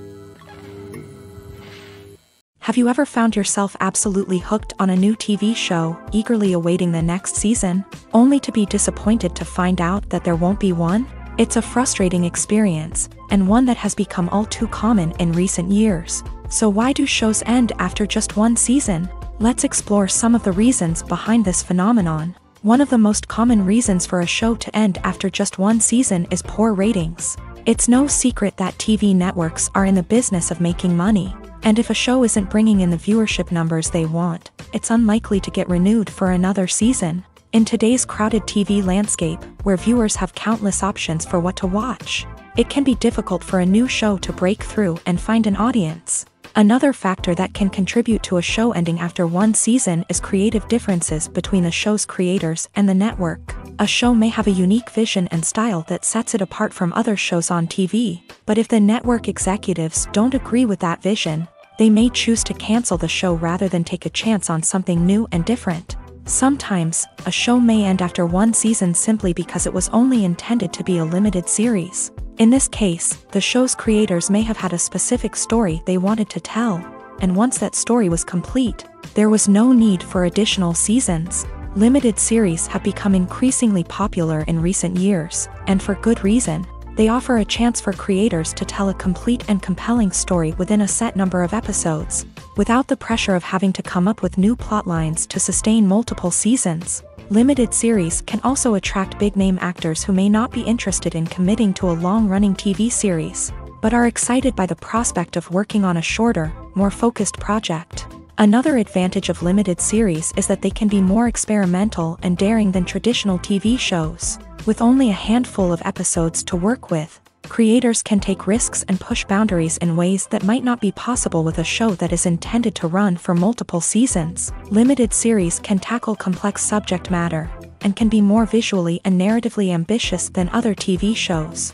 Have you ever found yourself absolutely hooked on a new TV show, eagerly awaiting the next season, only to be disappointed to find out that there won't be one? It's a frustrating experience, and one that has become all too common in recent years. So why do shows end after just one season? Let's explore some of the reasons behind this phenomenon. One of the most common reasons for a show to end after just one season is poor ratings. It's no secret that TV networks are in the business of making money. And if a show isn't bringing in the viewership numbers they want, it's unlikely to get renewed for another season. In today's crowded TV landscape, where viewers have countless options for what to watch, it can be difficult for a new show to break through and find an audience. Another factor that can contribute to a show ending after one season is creative differences between the show's creators and the network. A show may have a unique vision and style that sets it apart from other shows on TV, but if the network executives don't agree with that vision, they may choose to cancel the show rather than take a chance on something new and different. Sometimes, a show may end after one season simply because it was only intended to be a limited series. In this case, the show's creators may have had a specific story they wanted to tell, and once that story was complete, there was no need for additional seasons. Limited series have become increasingly popular in recent years, and for good reason. They offer a chance for creators to tell a complete and compelling story within a set number of episodes, without the pressure of having to come up with new plotlines to sustain multiple seasons. Limited series can also attract big name actors who may not be interested in committing to a long running TV series, but are excited by the prospect of working on a shorter, more focused project. Another advantage of limited series is that they can be more experimental and daring than traditional TV shows. With only a handful of episodes to work with, creators can take risks and push boundaries in ways that might not be possible with a show that is intended to run for multiple seasons. Limited series can tackle complex subject matter, and can be more visually and narratively ambitious than other TV shows.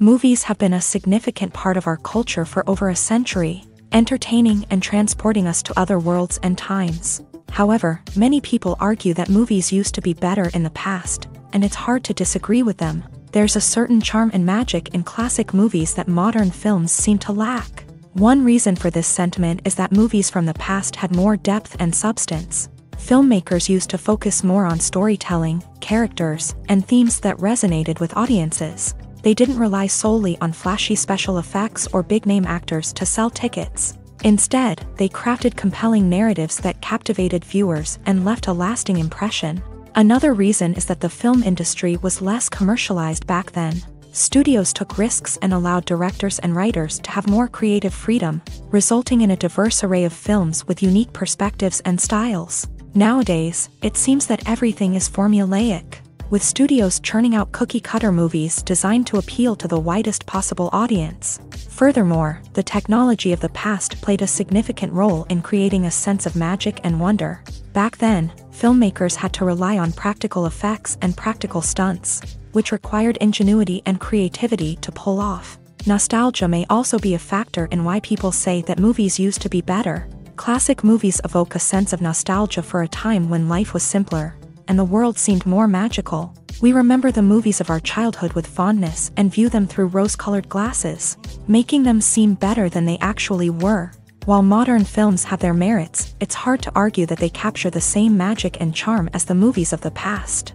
Movies have been a significant part of our culture for over a century, entertaining and transporting us to other worlds and times. However, many people argue that movies used to be better in the past, and it's hard to disagree with them. There's a certain charm and magic in classic movies that modern films seem to lack. One reason for this sentiment is that movies from the past had more depth and substance. Filmmakers used to focus more on storytelling, characters, and themes that resonated with audiences. They didn't rely solely on flashy special effects or big name actors to sell tickets. Instead, they crafted compelling narratives that captivated viewers and left a lasting impression. Another reason is that the film industry was less commercialized back then. Studios took risks and allowed directors and writers to have more creative freedom, resulting in a diverse array of films with unique perspectives and styles. Nowadays, it seems that everything is formulaic with studios churning out cookie cutter movies designed to appeal to the widest possible audience. Furthermore, the technology of the past played a significant role in creating a sense of magic and wonder. Back then, filmmakers had to rely on practical effects and practical stunts, which required ingenuity and creativity to pull off. Nostalgia may also be a factor in why people say that movies used to be better. Classic movies evoke a sense of nostalgia for a time when life was simpler, and the world seemed more magical. We remember the movies of our childhood with fondness and view them through rose-colored glasses, making them seem better than they actually were. While modern films have their merits, it's hard to argue that they capture the same magic and charm as the movies of the past.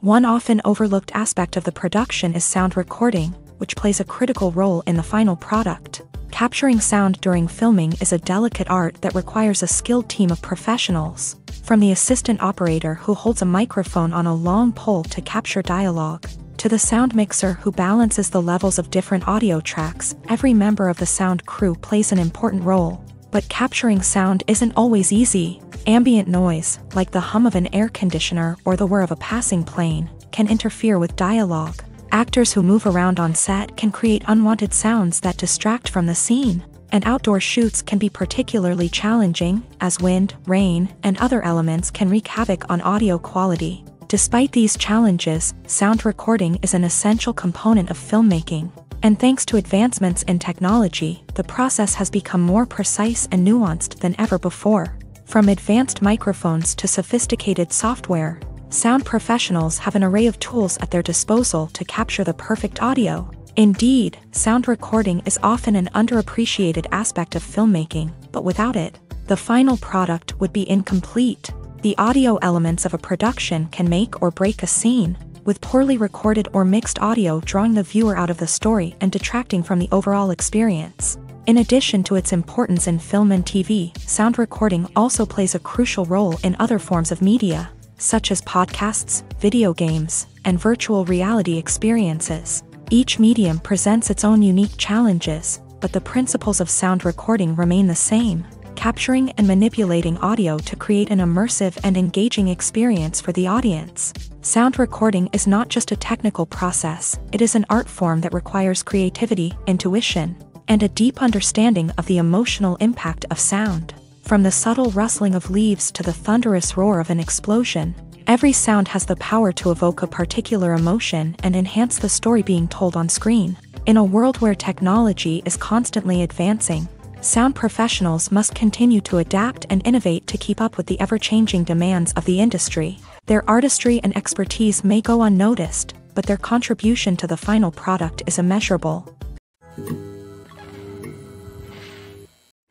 One often overlooked aspect of the production is sound recording, which plays a critical role in the final product. Capturing sound during filming is a delicate art that requires a skilled team of professionals. From the assistant operator who holds a microphone on a long pole to capture dialogue, to the sound mixer who balances the levels of different audio tracks, every member of the sound crew plays an important role. But capturing sound isn't always easy. Ambient noise, like the hum of an air conditioner or the whir of a passing plane, can interfere with dialogue. Actors who move around on set can create unwanted sounds that distract from the scene, and outdoor shoots can be particularly challenging, as wind, rain, and other elements can wreak havoc on audio quality. Despite these challenges, sound recording is an essential component of filmmaking, and thanks to advancements in technology, the process has become more precise and nuanced than ever before. From advanced microphones to sophisticated software, sound professionals have an array of tools at their disposal to capture the perfect audio. Indeed, sound recording is often an underappreciated aspect of filmmaking, but without it, the final product would be incomplete. The audio elements of a production can make or break a scene, with poorly recorded or mixed audio drawing the viewer out of the story and detracting from the overall experience. In addition to its importance in film and TV, sound recording also plays a crucial role in other forms of media, such as podcasts, video games, and virtual reality experiences. Each medium presents its own unique challenges, but the principles of sound recording remain the same, capturing and manipulating audio to create an immersive and engaging experience for the audience. Sound recording is not just a technical process, it is an art form that requires creativity, intuition, and a deep understanding of the emotional impact of sound. From the subtle rustling of leaves to the thunderous roar of an explosion, every sound has the power to evoke a particular emotion and enhance the story being told on screen. In a world where technology is constantly advancing, sound professionals must continue to adapt and innovate to keep up with the ever-changing demands of the industry. Their artistry and expertise may go unnoticed, but their contribution to the final product is immeasurable.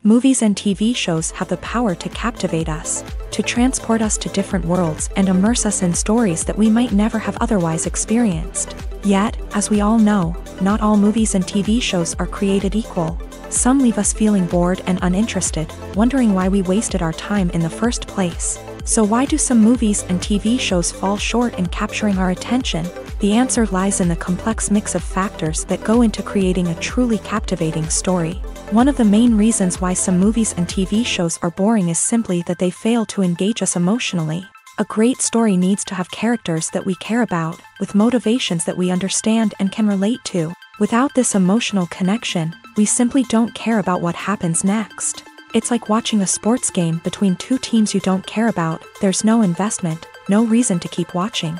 Movies and TV shows have the power to captivate us, to transport us to different worlds and immerse us in stories that we might never have otherwise experienced. Yet, as we all know, not all movies and TV shows are created equal. Some leave us feeling bored and uninterested, wondering why we wasted our time in the first place. So why do some movies and TV shows fall short in capturing our attention? The answer lies in the complex mix of factors that go into creating a truly captivating story. One of the main reasons why some movies and TV shows are boring is simply that they fail to engage us emotionally. A great story needs to have characters that we care about, with motivations that we understand and can relate to. Without this emotional connection, we simply don't care about what happens next. It's like watching a sports game between two teams you don't care about, there's no investment, no reason to keep watching.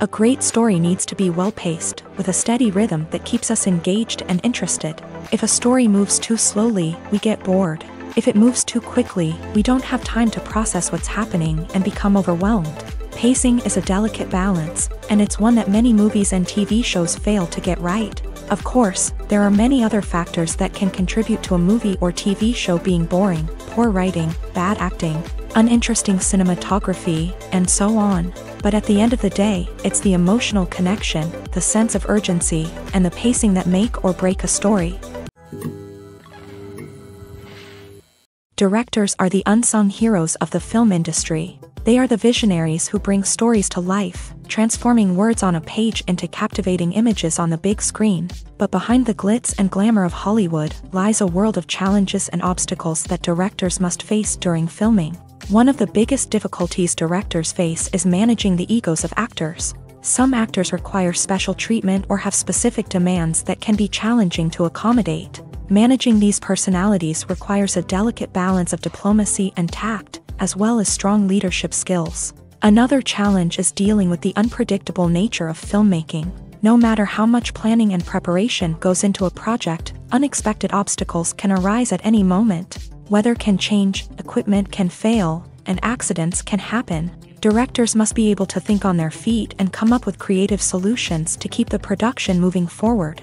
A great story needs to be well paced, with a steady rhythm that keeps us engaged and interested. If a story moves too slowly, we get bored. If it moves too quickly, we don't have time to process what's happening and become overwhelmed. Pacing is a delicate balance, and it's one that many movies and TV shows fail to get right. Of course, there are many other factors that can contribute to a movie or TV show being boring poor writing, bad acting, uninteresting cinematography, and so on. But at the end of the day, it's the emotional connection, the sense of urgency, and the pacing that make or break a story. Directors are the unsung heroes of the film industry. They are the visionaries who bring stories to life, transforming words on a page into captivating images on the big screen. But behind the glitz and glamour of Hollywood lies a world of challenges and obstacles that directors must face during filming. One of the biggest difficulties directors face is managing the egos of actors. Some actors require special treatment or have specific demands that can be challenging to accommodate. Managing these personalities requires a delicate balance of diplomacy and tact, as well as strong leadership skills. Another challenge is dealing with the unpredictable nature of filmmaking. No matter how much planning and preparation goes into a project, unexpected obstacles can arise at any moment. Weather can change, equipment can fail, and accidents can happen. Directors must be able to think on their feet and come up with creative solutions to keep the production moving forward.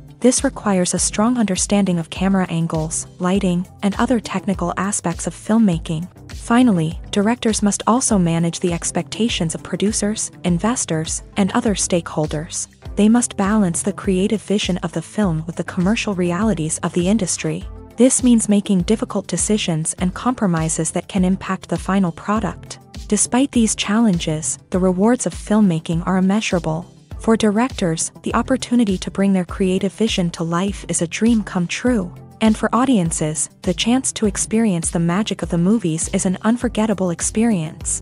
This requires a strong understanding of camera angles, lighting, and other technical aspects of filmmaking. Finally, directors must also manage the expectations of producers, investors, and other stakeholders. They must balance the creative vision of the film with the commercial realities of the industry. This means making difficult decisions and compromises that can impact the final product. Despite these challenges, the rewards of filmmaking are immeasurable. For directors, the opportunity to bring their creative vision to life is a dream come true. And for audiences, the chance to experience the magic of the movies is an unforgettable experience.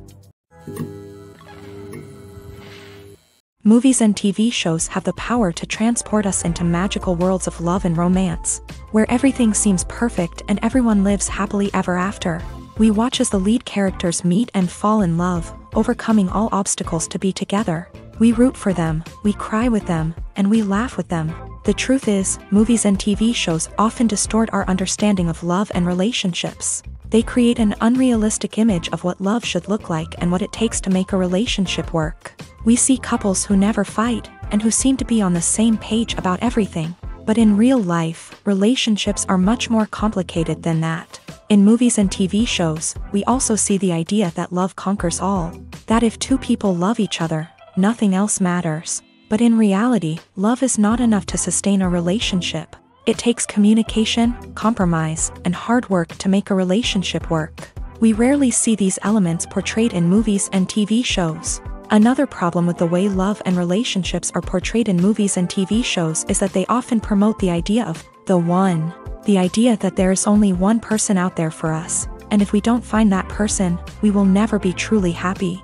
Movies and TV shows have the power to transport us into magical worlds of love and romance, where everything seems perfect and everyone lives happily ever after. We watch as the lead characters meet and fall in love, overcoming all obstacles to be together. We root for them, we cry with them, and we laugh with them. The truth is, movies and TV shows often distort our understanding of love and relationships. They create an unrealistic image of what love should look like and what it takes to make a relationship work. We see couples who never fight, and who seem to be on the same page about everything. But in real life, relationships are much more complicated than that. In movies and TV shows, we also see the idea that love conquers all, that if two people love each other, nothing else matters. But in reality, love is not enough to sustain a relationship. It takes communication, compromise, and hard work to make a relationship work. We rarely see these elements portrayed in movies and TV shows. Another problem with the way love and relationships are portrayed in movies and TV shows is that they often promote the idea of the one. The idea that there is only one person out there for us, and if we don't find that person, we will never be truly happy.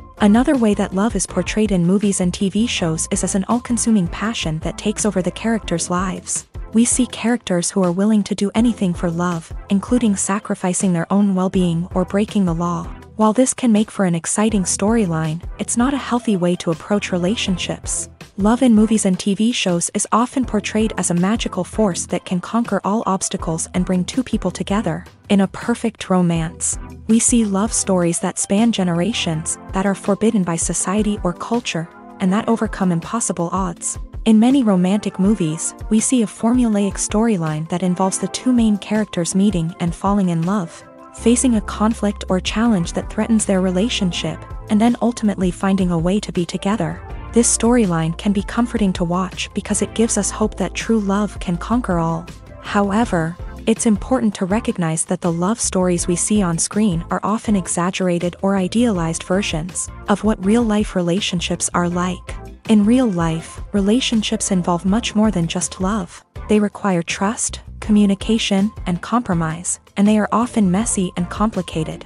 Another way that love is portrayed in movies and TV shows is as an all-consuming passion that takes over the characters' lives. We see characters who are willing to do anything for love, including sacrificing their own well-being or breaking the law. While this can make for an exciting storyline, it's not a healthy way to approach relationships. Love in movies and TV shows is often portrayed as a magical force that can conquer all obstacles and bring two people together. In a perfect romance, we see love stories that span generations, that are forbidden by society or culture, and that overcome impossible odds. In many romantic movies, we see a formulaic storyline that involves the two main characters meeting and falling in love, facing a conflict or challenge that threatens their relationship, and then ultimately finding a way to be together. This storyline can be comforting to watch because it gives us hope that true love can conquer all. However, it's important to recognize that the love stories we see on screen are often exaggerated or idealized versions of what real-life relationships are like. In real life, relationships involve much more than just love. They require trust, communication, and compromise, and they are often messy and complicated.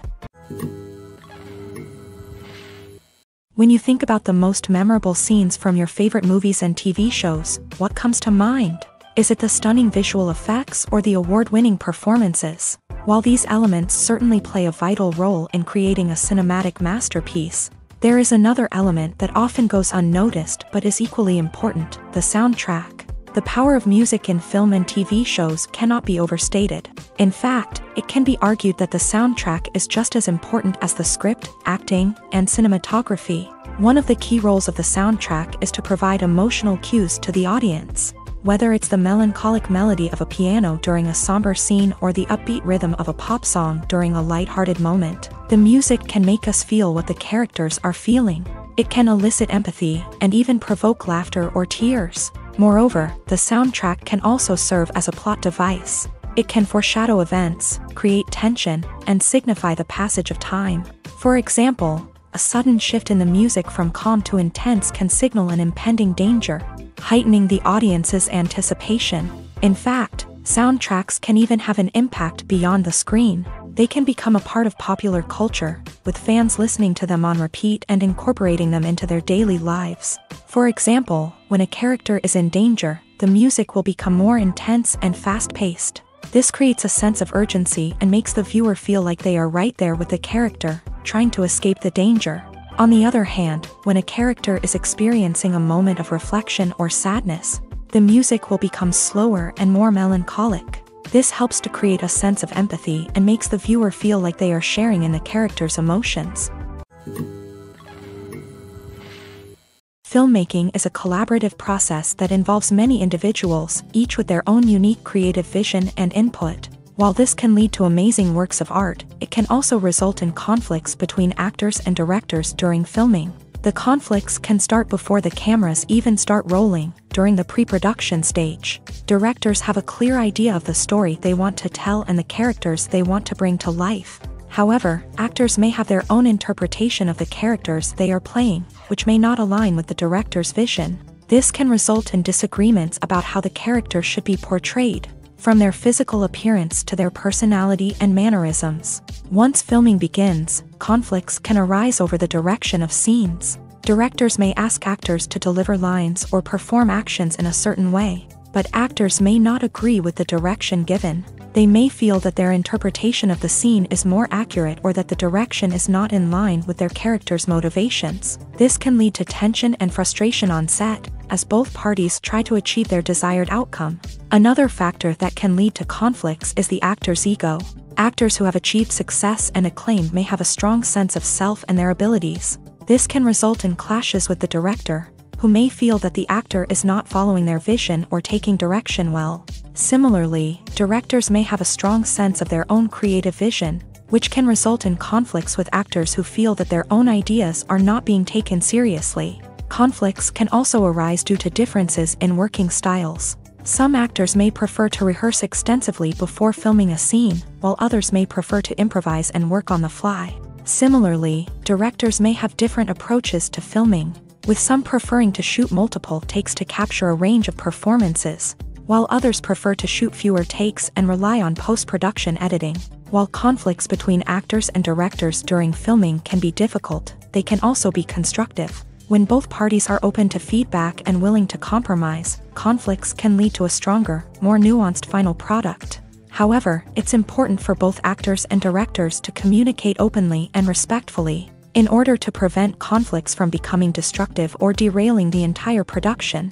When you think about the most memorable scenes from your favorite movies and TV shows, what comes to mind? Is it the stunning visual effects or the award-winning performances? While these elements certainly play a vital role in creating a cinematic masterpiece, there is another element that often goes unnoticed but is equally important, the soundtrack. The power of music in film and TV shows cannot be overstated. In fact, it can be argued that the soundtrack is just as important as the script, acting, and cinematography. One of the key roles of the soundtrack is to provide emotional cues to the audience. Whether it's the melancholic melody of a piano during a somber scene or the upbeat rhythm of a pop song during a light-hearted moment, the music can make us feel what the characters are feeling. It can elicit empathy and even provoke laughter or tears. Moreover, the soundtrack can also serve as a plot device. It can foreshadow events, create tension, and signify the passage of time. For example, a sudden shift in the music from calm to intense can signal an impending danger, heightening the audience's anticipation. In fact, soundtracks can even have an impact beyond the screen. They can become a part of popular culture, with fans listening to them on repeat and incorporating them into their daily lives. For example, when a character is in danger, the music will become more intense and fast-paced. This creates a sense of urgency and makes the viewer feel like they are right there with the character, trying to escape the danger. On the other hand, when a character is experiencing a moment of reflection or sadness, the music will become slower and more melancholic. This helps to create a sense of empathy and makes the viewer feel like they are sharing in the character's emotions. Filmmaking is a collaborative process that involves many individuals, each with their own unique creative vision and input. While this can lead to amazing works of art, it can also result in conflicts between actors and directors during filming. The conflicts can start before the cameras even start rolling, during the pre-production stage. Directors have a clear idea of the story they want to tell and the characters they want to bring to life. However, actors may have their own interpretation of the characters they are playing, which may not align with the director's vision. This can result in disagreements about how the character should be portrayed, from their physical appearance to their personality and mannerisms. Once filming begins, conflicts can arise over the direction of scenes. Directors may ask actors to deliver lines or perform actions in a certain way, but actors may not agree with the direction given. They may feel that their interpretation of the scene is more accurate or that the direction is not in line with their character's motivations. This can lead to tension and frustration on set, as both parties try to achieve their desired outcome. Another factor that can lead to conflicts is the actor's ego. Actors who have achieved success and acclaim may have a strong sense of self and their abilities. This can result in clashes with the director, who may feel that the actor is not following their vision or taking direction well. Similarly, directors may have a strong sense of their own creative vision, which can result in conflicts with actors who feel that their own ideas are not being taken seriously. Conflicts can also arise due to differences in working styles. Some actors may prefer to rehearse extensively before filming a scene, while others may prefer to improvise and work on the fly. Similarly, directors may have different approaches to filming, with some preferring to shoot multiple takes to capture a range of performances, while others prefer to shoot fewer takes and rely on post-production editing. While conflicts between actors and directors during filming can be difficult, they can also be constructive. When both parties are open to feedback and willing to compromise, conflicts can lead to a stronger, more nuanced final product. However, it's important for both actors and directors to communicate openly and respectfully, in order to prevent conflicts from becoming destructive or derailing the entire production.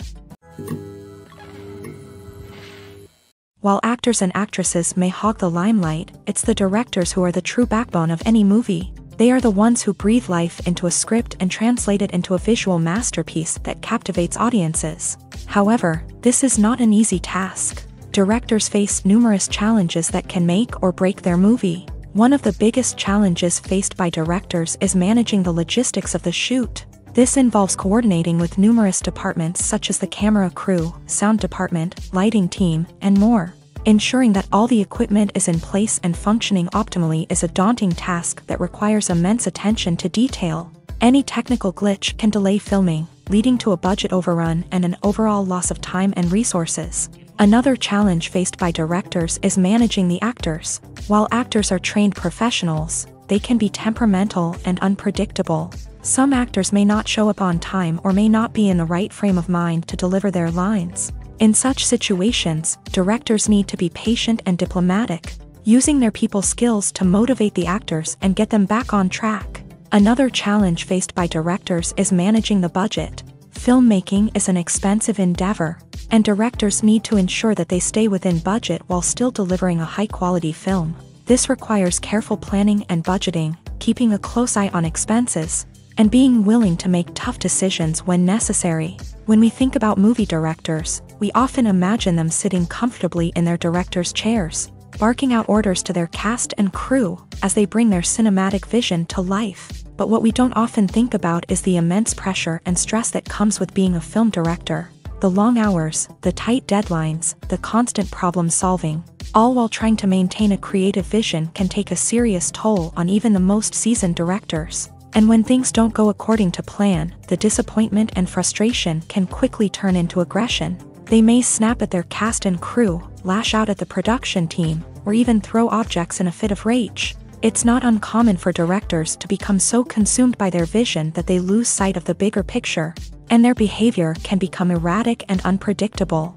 While actors and actresses may hog the limelight, it's the directors who are the true backbone of any movie. They are the ones who breathe life into a script and translate it into a visual masterpiece that captivates audiences. However, this is not an easy task. Directors face numerous challenges that can make or break their movie. One of the biggest challenges faced by directors is managing the logistics of the shoot. This involves coordinating with numerous departments such as the camera crew, sound department, lighting team, and more. Ensuring that all the equipment is in place and functioning optimally is a daunting task that requires immense attention to detail. Any technical glitch can delay filming, leading to a budget overrun and an overall loss of time and resources. Another challenge faced by directors is managing the actors. While actors are trained professionals, they can be temperamental and unpredictable. Some actors may not show up on time or may not be in the right frame of mind to deliver their lines. In such situations, directors need to be patient and diplomatic, using their people skills to motivate the actors and get them back on track. Another challenge faced by directors is managing the budget. Filmmaking is an expensive endeavor, and directors need to ensure that they stay within budget while still delivering a high-quality film. This requires careful planning and budgeting, keeping a close eye on expenses, and being willing to make tough decisions when necessary. When we think about movie directors, we often imagine them sitting comfortably in their director's chairs, barking out orders to their cast and crew as they bring their cinematic vision to life. But what we don't often think about is the immense pressure and stress that comes with being a film director. The long hours, the tight deadlines, the constant problem solving, all while trying to maintain a creative vision can take a serious toll on even the most seasoned directors. And when things don't go according to plan, the disappointment and frustration can quickly turn into aggression. They may snap at their cast and crew, lash out at the production team, or even throw objects in a fit of rage. It's not uncommon for directors to become so consumed by their vision that they lose sight of the bigger picture, and their behavior can become erratic and unpredictable.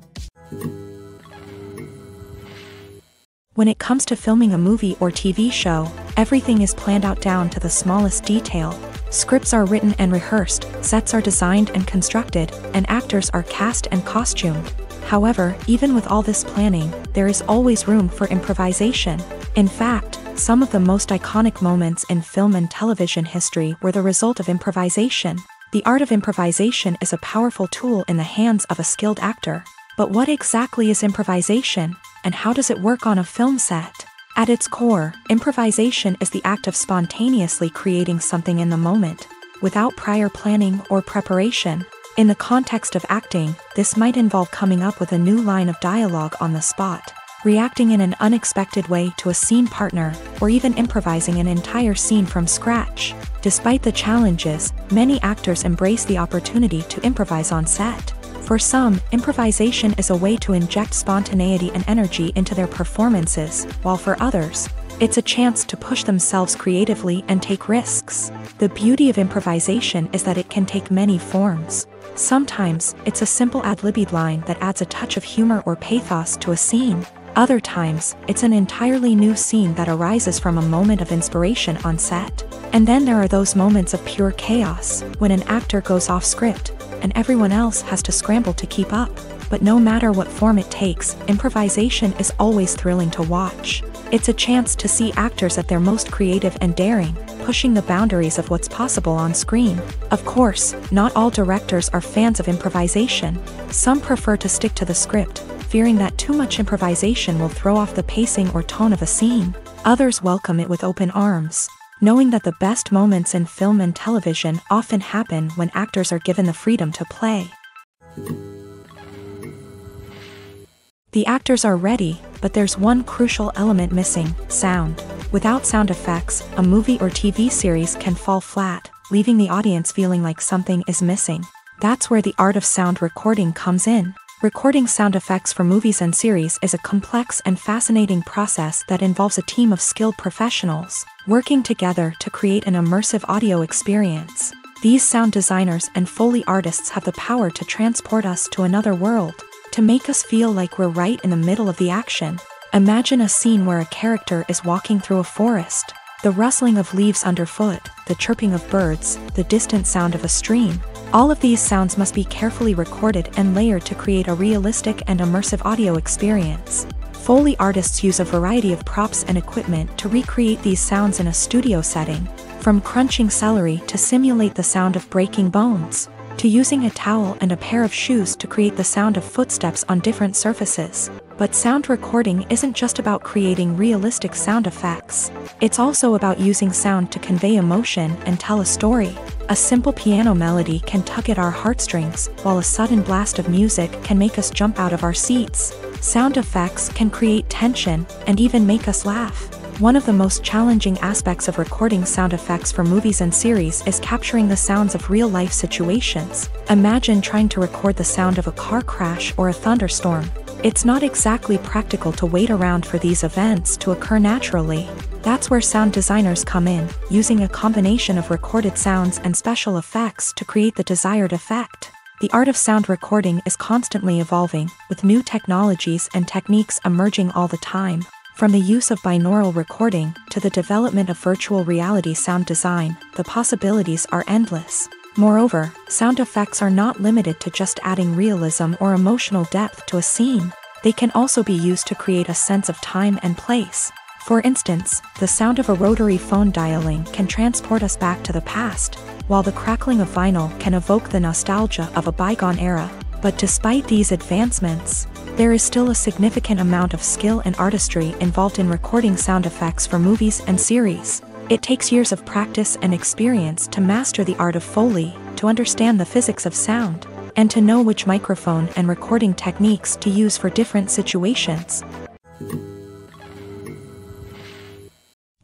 When it comes to filming a movie or TV show, everything is planned out down to the smallest detail. Scripts are written and rehearsed, sets are designed and constructed, and actors are cast and costumed. However, even with all this planning, there is always room for improvisation. In fact, some of the most iconic moments in film and television history were the result of improvisation. The art of improvisation is a powerful tool in the hands of a skilled actor. But what exactly is improvisation? and how does it work on a film set? At its core, improvisation is the act of spontaneously creating something in the moment, without prior planning or preparation. In the context of acting, this might involve coming up with a new line of dialogue on the spot, reacting in an unexpected way to a scene partner, or even improvising an entire scene from scratch. Despite the challenges, many actors embrace the opportunity to improvise on set. For some, improvisation is a way to inject spontaneity and energy into their performances, while for others, it's a chance to push themselves creatively and take risks. The beauty of improvisation is that it can take many forms. Sometimes, it's a simple ad libbed line that adds a touch of humor or pathos to a scene. Other times, it's an entirely new scene that arises from a moment of inspiration on set. And then there are those moments of pure chaos, when an actor goes off script, and everyone else has to scramble to keep up. But no matter what form it takes, improvisation is always thrilling to watch. It's a chance to see actors at their most creative and daring, pushing the boundaries of what's possible on screen. Of course, not all directors are fans of improvisation. Some prefer to stick to the script, fearing that too much improvisation will throw off the pacing or tone of a scene. Others welcome it with open arms, knowing that the best moments in film and television often happen when actors are given the freedom to play. The actors are ready, but there's one crucial element missing sound. Without sound effects, a movie or TV series can fall flat, leaving the audience feeling like something is missing. That's where the art of sound recording comes in. Recording sound effects for movies and series is a complex and fascinating process that involves a team of skilled professionals, working together to create an immersive audio experience. These sound designers and Foley artists have the power to transport us to another world, to make us feel like we're right in the middle of the action. Imagine a scene where a character is walking through a forest. The rustling of leaves underfoot, the chirping of birds, the distant sound of a stream. All of these sounds must be carefully recorded and layered to create a realistic and immersive audio experience. Foley artists use a variety of props and equipment to recreate these sounds in a studio setting, from crunching celery to simulate the sound of breaking bones, to using a towel and a pair of shoes to create the sound of footsteps on different surfaces. But sound recording isn't just about creating realistic sound effects. It's also about using sound to convey emotion and tell a story. A simple piano melody can tug at our heartstrings, while a sudden blast of music can make us jump out of our seats. Sound effects can create tension and even make us laugh. One of the most challenging aspects of recording sound effects for movies and series is capturing the sounds of real life situations. Imagine trying to record the sound of a car crash or a thunderstorm. It's not exactly practical to wait around for these events to occur naturally. That's where sound designers come in, using a combination of recorded sounds and special effects to create the desired effect. The art of sound recording is constantly evolving, with new technologies and techniques emerging all the time. From the use of binaural recording to the development of virtual reality sound design, the possibilities are endless. Moreover, sound effects are not limited to just adding realism or emotional depth to a scene. They can also be used to create a sense of time and place. For instance, the sound of a rotary phone dialing can transport us back to the past, while the crackling of vinyl can evoke the nostalgia of a bygone era. But despite these advancements, there is still a significant amount of skill and artistry involved in recording sound effects for movies and series. It takes years of practice and experience to master the art of Foley, to understand the physics of sound, and to know which microphone and recording techniques to use for different situations.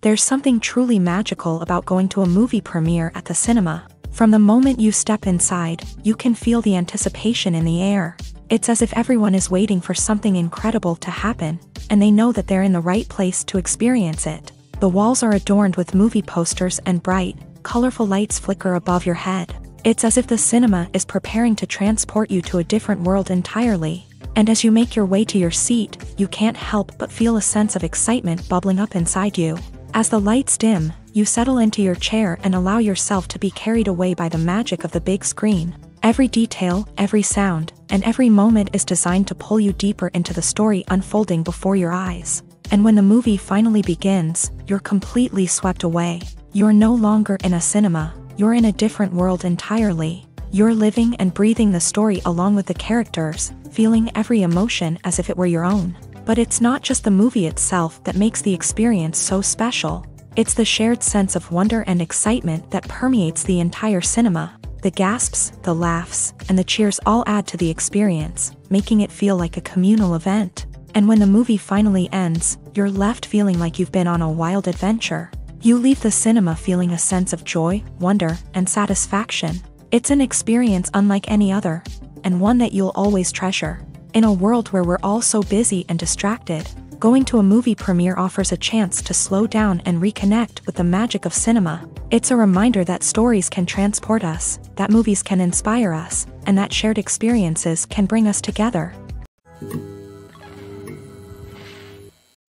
There's something truly magical about going to a movie premiere at the cinema. From the moment you step inside, you can feel the anticipation in the air. It's as if everyone is waiting for something incredible to happen, and they know that they're in the right place to experience it. The walls are adorned with movie posters and bright, colorful lights flicker above your head. It's as if the cinema is preparing to transport you to a different world entirely. And as you make your way to your seat, you can't help but feel a sense of excitement bubbling up inside you. As the lights dim, you settle into your chair and allow yourself to be carried away by the magic of the big screen. Every detail, every sound, and every moment is designed to pull you deeper into the story unfolding before your eyes. And when the movie finally begins, you're completely swept away. You're no longer in a cinema, you're in a different world entirely. You're living and breathing the story along with the characters, feeling every emotion as if it were your own. But it's not just the movie itself that makes the experience so special. It's the shared sense of wonder and excitement that permeates the entire cinema. The gasps, the laughs, and the cheers all add to the experience, making it feel like a communal event. And when the movie finally ends, you're left feeling like you've been on a wild adventure. You leave the cinema feeling a sense of joy, wonder, and satisfaction. It's an experience unlike any other, and one that you'll always treasure. In a world where we're all so busy and distracted, going to a movie premiere offers a chance to slow down and reconnect with the magic of cinema. It's a reminder that stories can transport us, that movies can inspire us, and that shared experiences can bring us together.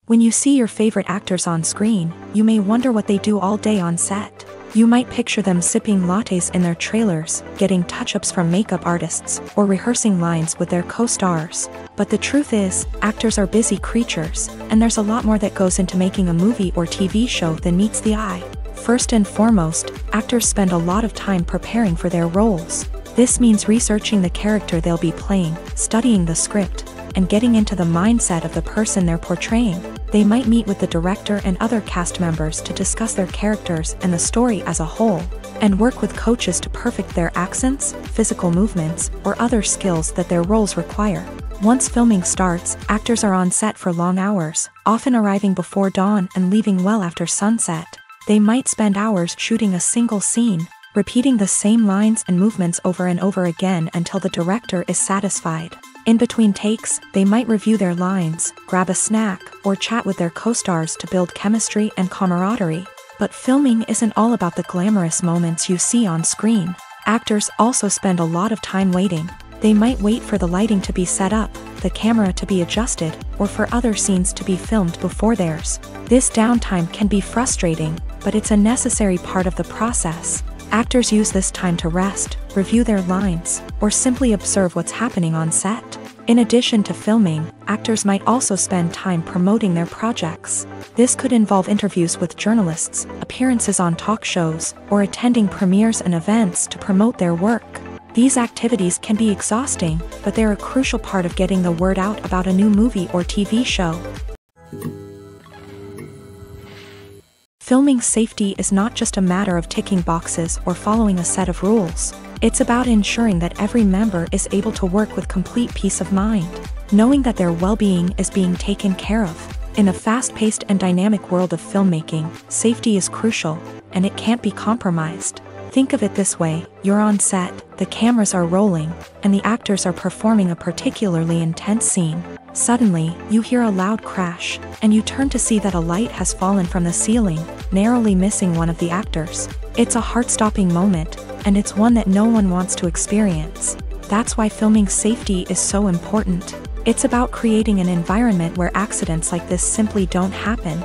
When you see your favorite actors on screen, you may wonder what they do all day on set. You might picture them sipping lattes in their trailers, getting touch-ups from makeup artists, or rehearsing lines with their co-stars. But the truth is, actors are busy creatures, and there's a lot more that goes into making a movie or TV show than meets the eye. First and foremost, actors spend a lot of time preparing for their roles. This means researching the character they'll be playing, studying the script, and getting into the mindset of the person they're portraying. They might meet with the director and other cast members to discuss their characters and the story as a whole, and work with coaches to perfect their accents, physical movements, or other skills that their roles require. Once filming starts, actors are on set for long hours, often arriving before dawn and leaving well after sunset. They might spend hours shooting a single scene, repeating the same lines and movements over and over again until the director is satisfied. In between takes, they might review their lines, grab a snack, or chat with their co-stars to build chemistry and camaraderie. But filming isn't all about the glamorous moments you see on screen. Actors also spend a lot of time waiting. They might wait for the lighting to be set up, the camera to be adjusted, or for other scenes to be filmed before theirs. This downtime can be frustrating, but it's a necessary part of the process. Actors use this time to rest, review their lines, or simply observe what's happening on set. In addition to filming, actors might also spend time promoting their projects. This could involve interviews with journalists, appearances on talk shows, or attending premieres and events to promote their work. These activities can be exhausting, but they're a crucial part of getting the word out about a new movie or TV show. Filming safety is not just a matter of ticking boxes or following a set of rules. It's about ensuring that every member is able to work with complete peace of mind, knowing that their well-being is being taken care of. In a fast-paced and dynamic world of filmmaking, safety is crucial, and it can't be compromised. Think of it this way, you're on set, the cameras are rolling, and the actors are performing a particularly intense scene. Suddenly, you hear a loud crash, and you turn to see that a light has fallen from the ceiling, narrowly missing one of the actors. It's a heart-stopping moment, and it's one that no one wants to experience. That's why filming safety is so important. It's about creating an environment where accidents like this simply don't happen.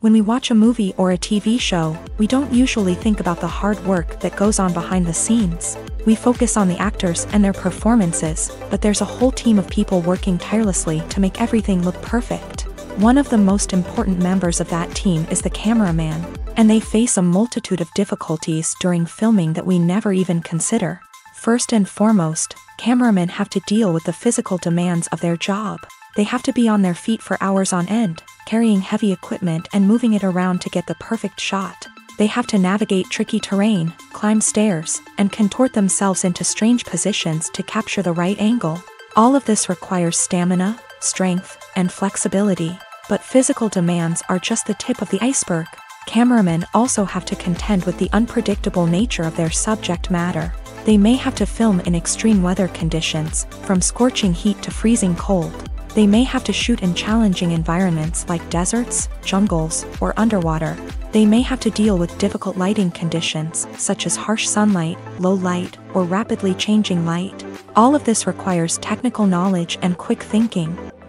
When we watch a movie or a TV show, we don't usually think about the hard work that goes on behind the scenes. We focus on the actors and their performances, but there's a whole team of people working tirelessly to make everything look perfect. One of the most important members of that team is the cameraman, and they face a multitude of difficulties during filming that we never even consider. First and foremost, cameramen have to deal with the physical demands of their job. They have to be on their feet for hours on end, carrying heavy equipment and moving it around to get the perfect shot. They have to navigate tricky terrain, climb stairs, and contort themselves into strange positions to capture the right angle. All of this requires stamina, strength, and flexibility. But physical demands are just the tip of the iceberg. Cameramen also have to contend with the unpredictable nature of their subject matter. They may have to film in extreme weather conditions, from scorching heat to freezing cold. They may have to shoot in challenging environments like deserts, jungles, or underwater. They may have to deal with difficult lighting conditions, such as harsh sunlight, low light, or rapidly changing light. All of this requires technical knowledge and quick thinking.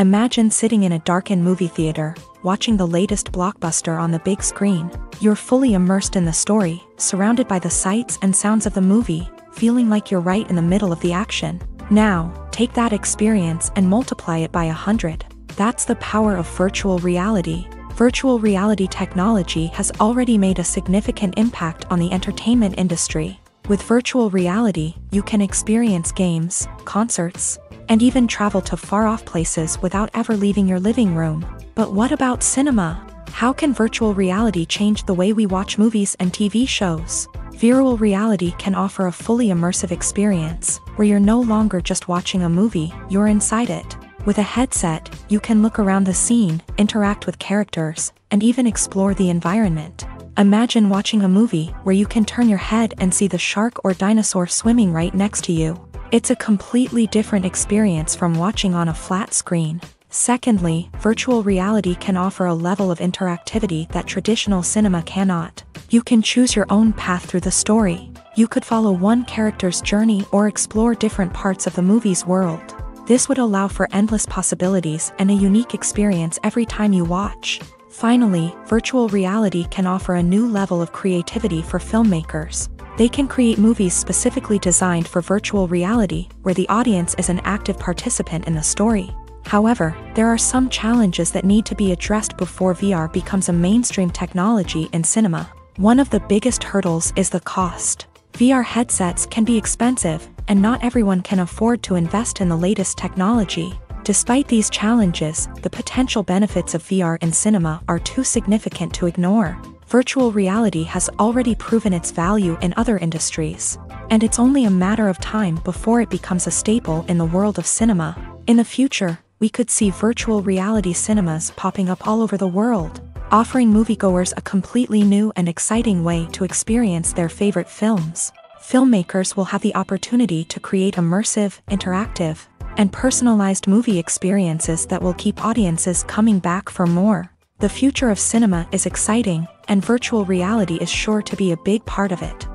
Imagine sitting in a darkened movie theater, watching the latest blockbuster on the big screen. You're fully immersed in the story, surrounded by the sights and sounds of the movie, feeling like you're right in the middle of the action. Now, take that experience and multiply it by a hundred. That's the power of virtual reality. Virtual reality technology has already made a significant impact on the entertainment industry. With virtual reality, you can experience games, concerts, and even travel to far-off places without ever leaving your living room. But what about cinema? How can virtual reality change the way we watch movies and TV shows? Virtual reality can offer a fully immersive experience, where you're no longer just watching a movie, you're inside it. With a headset, you can look around the scene, interact with characters, and even explore the environment. Imagine watching a movie where you can turn your head and see the shark or dinosaur swimming right next to you. It's a completely different experience from watching on a flat screen. Secondly, virtual reality can offer a level of interactivity that traditional cinema cannot. You can choose your own path through the story. You could follow one character's journey or explore different parts of the movie's world. This would allow for endless possibilities and a unique experience every time you watch. Finally, virtual reality can offer a new level of creativity for filmmakers. They can create movies specifically designed for virtual reality, where the audience is an active participant in the story. However, there are some challenges that need to be addressed before VR becomes a mainstream technology in cinema. One of the biggest hurdles is the cost. VR headsets can be expensive, and not everyone can afford to invest in the latest technology. Despite these challenges, the potential benefits of VR in cinema are too significant to ignore virtual reality has already proven its value in other industries, and it's only a matter of time before it becomes a staple in the world of cinema. In the future, we could see virtual reality cinemas popping up all over the world, offering moviegoers a completely new and exciting way to experience their favorite films. Filmmakers will have the opportunity to create immersive, interactive, and personalized movie experiences that will keep audiences coming back for more. The future of cinema is exciting, and virtual reality is sure to be a big part of it.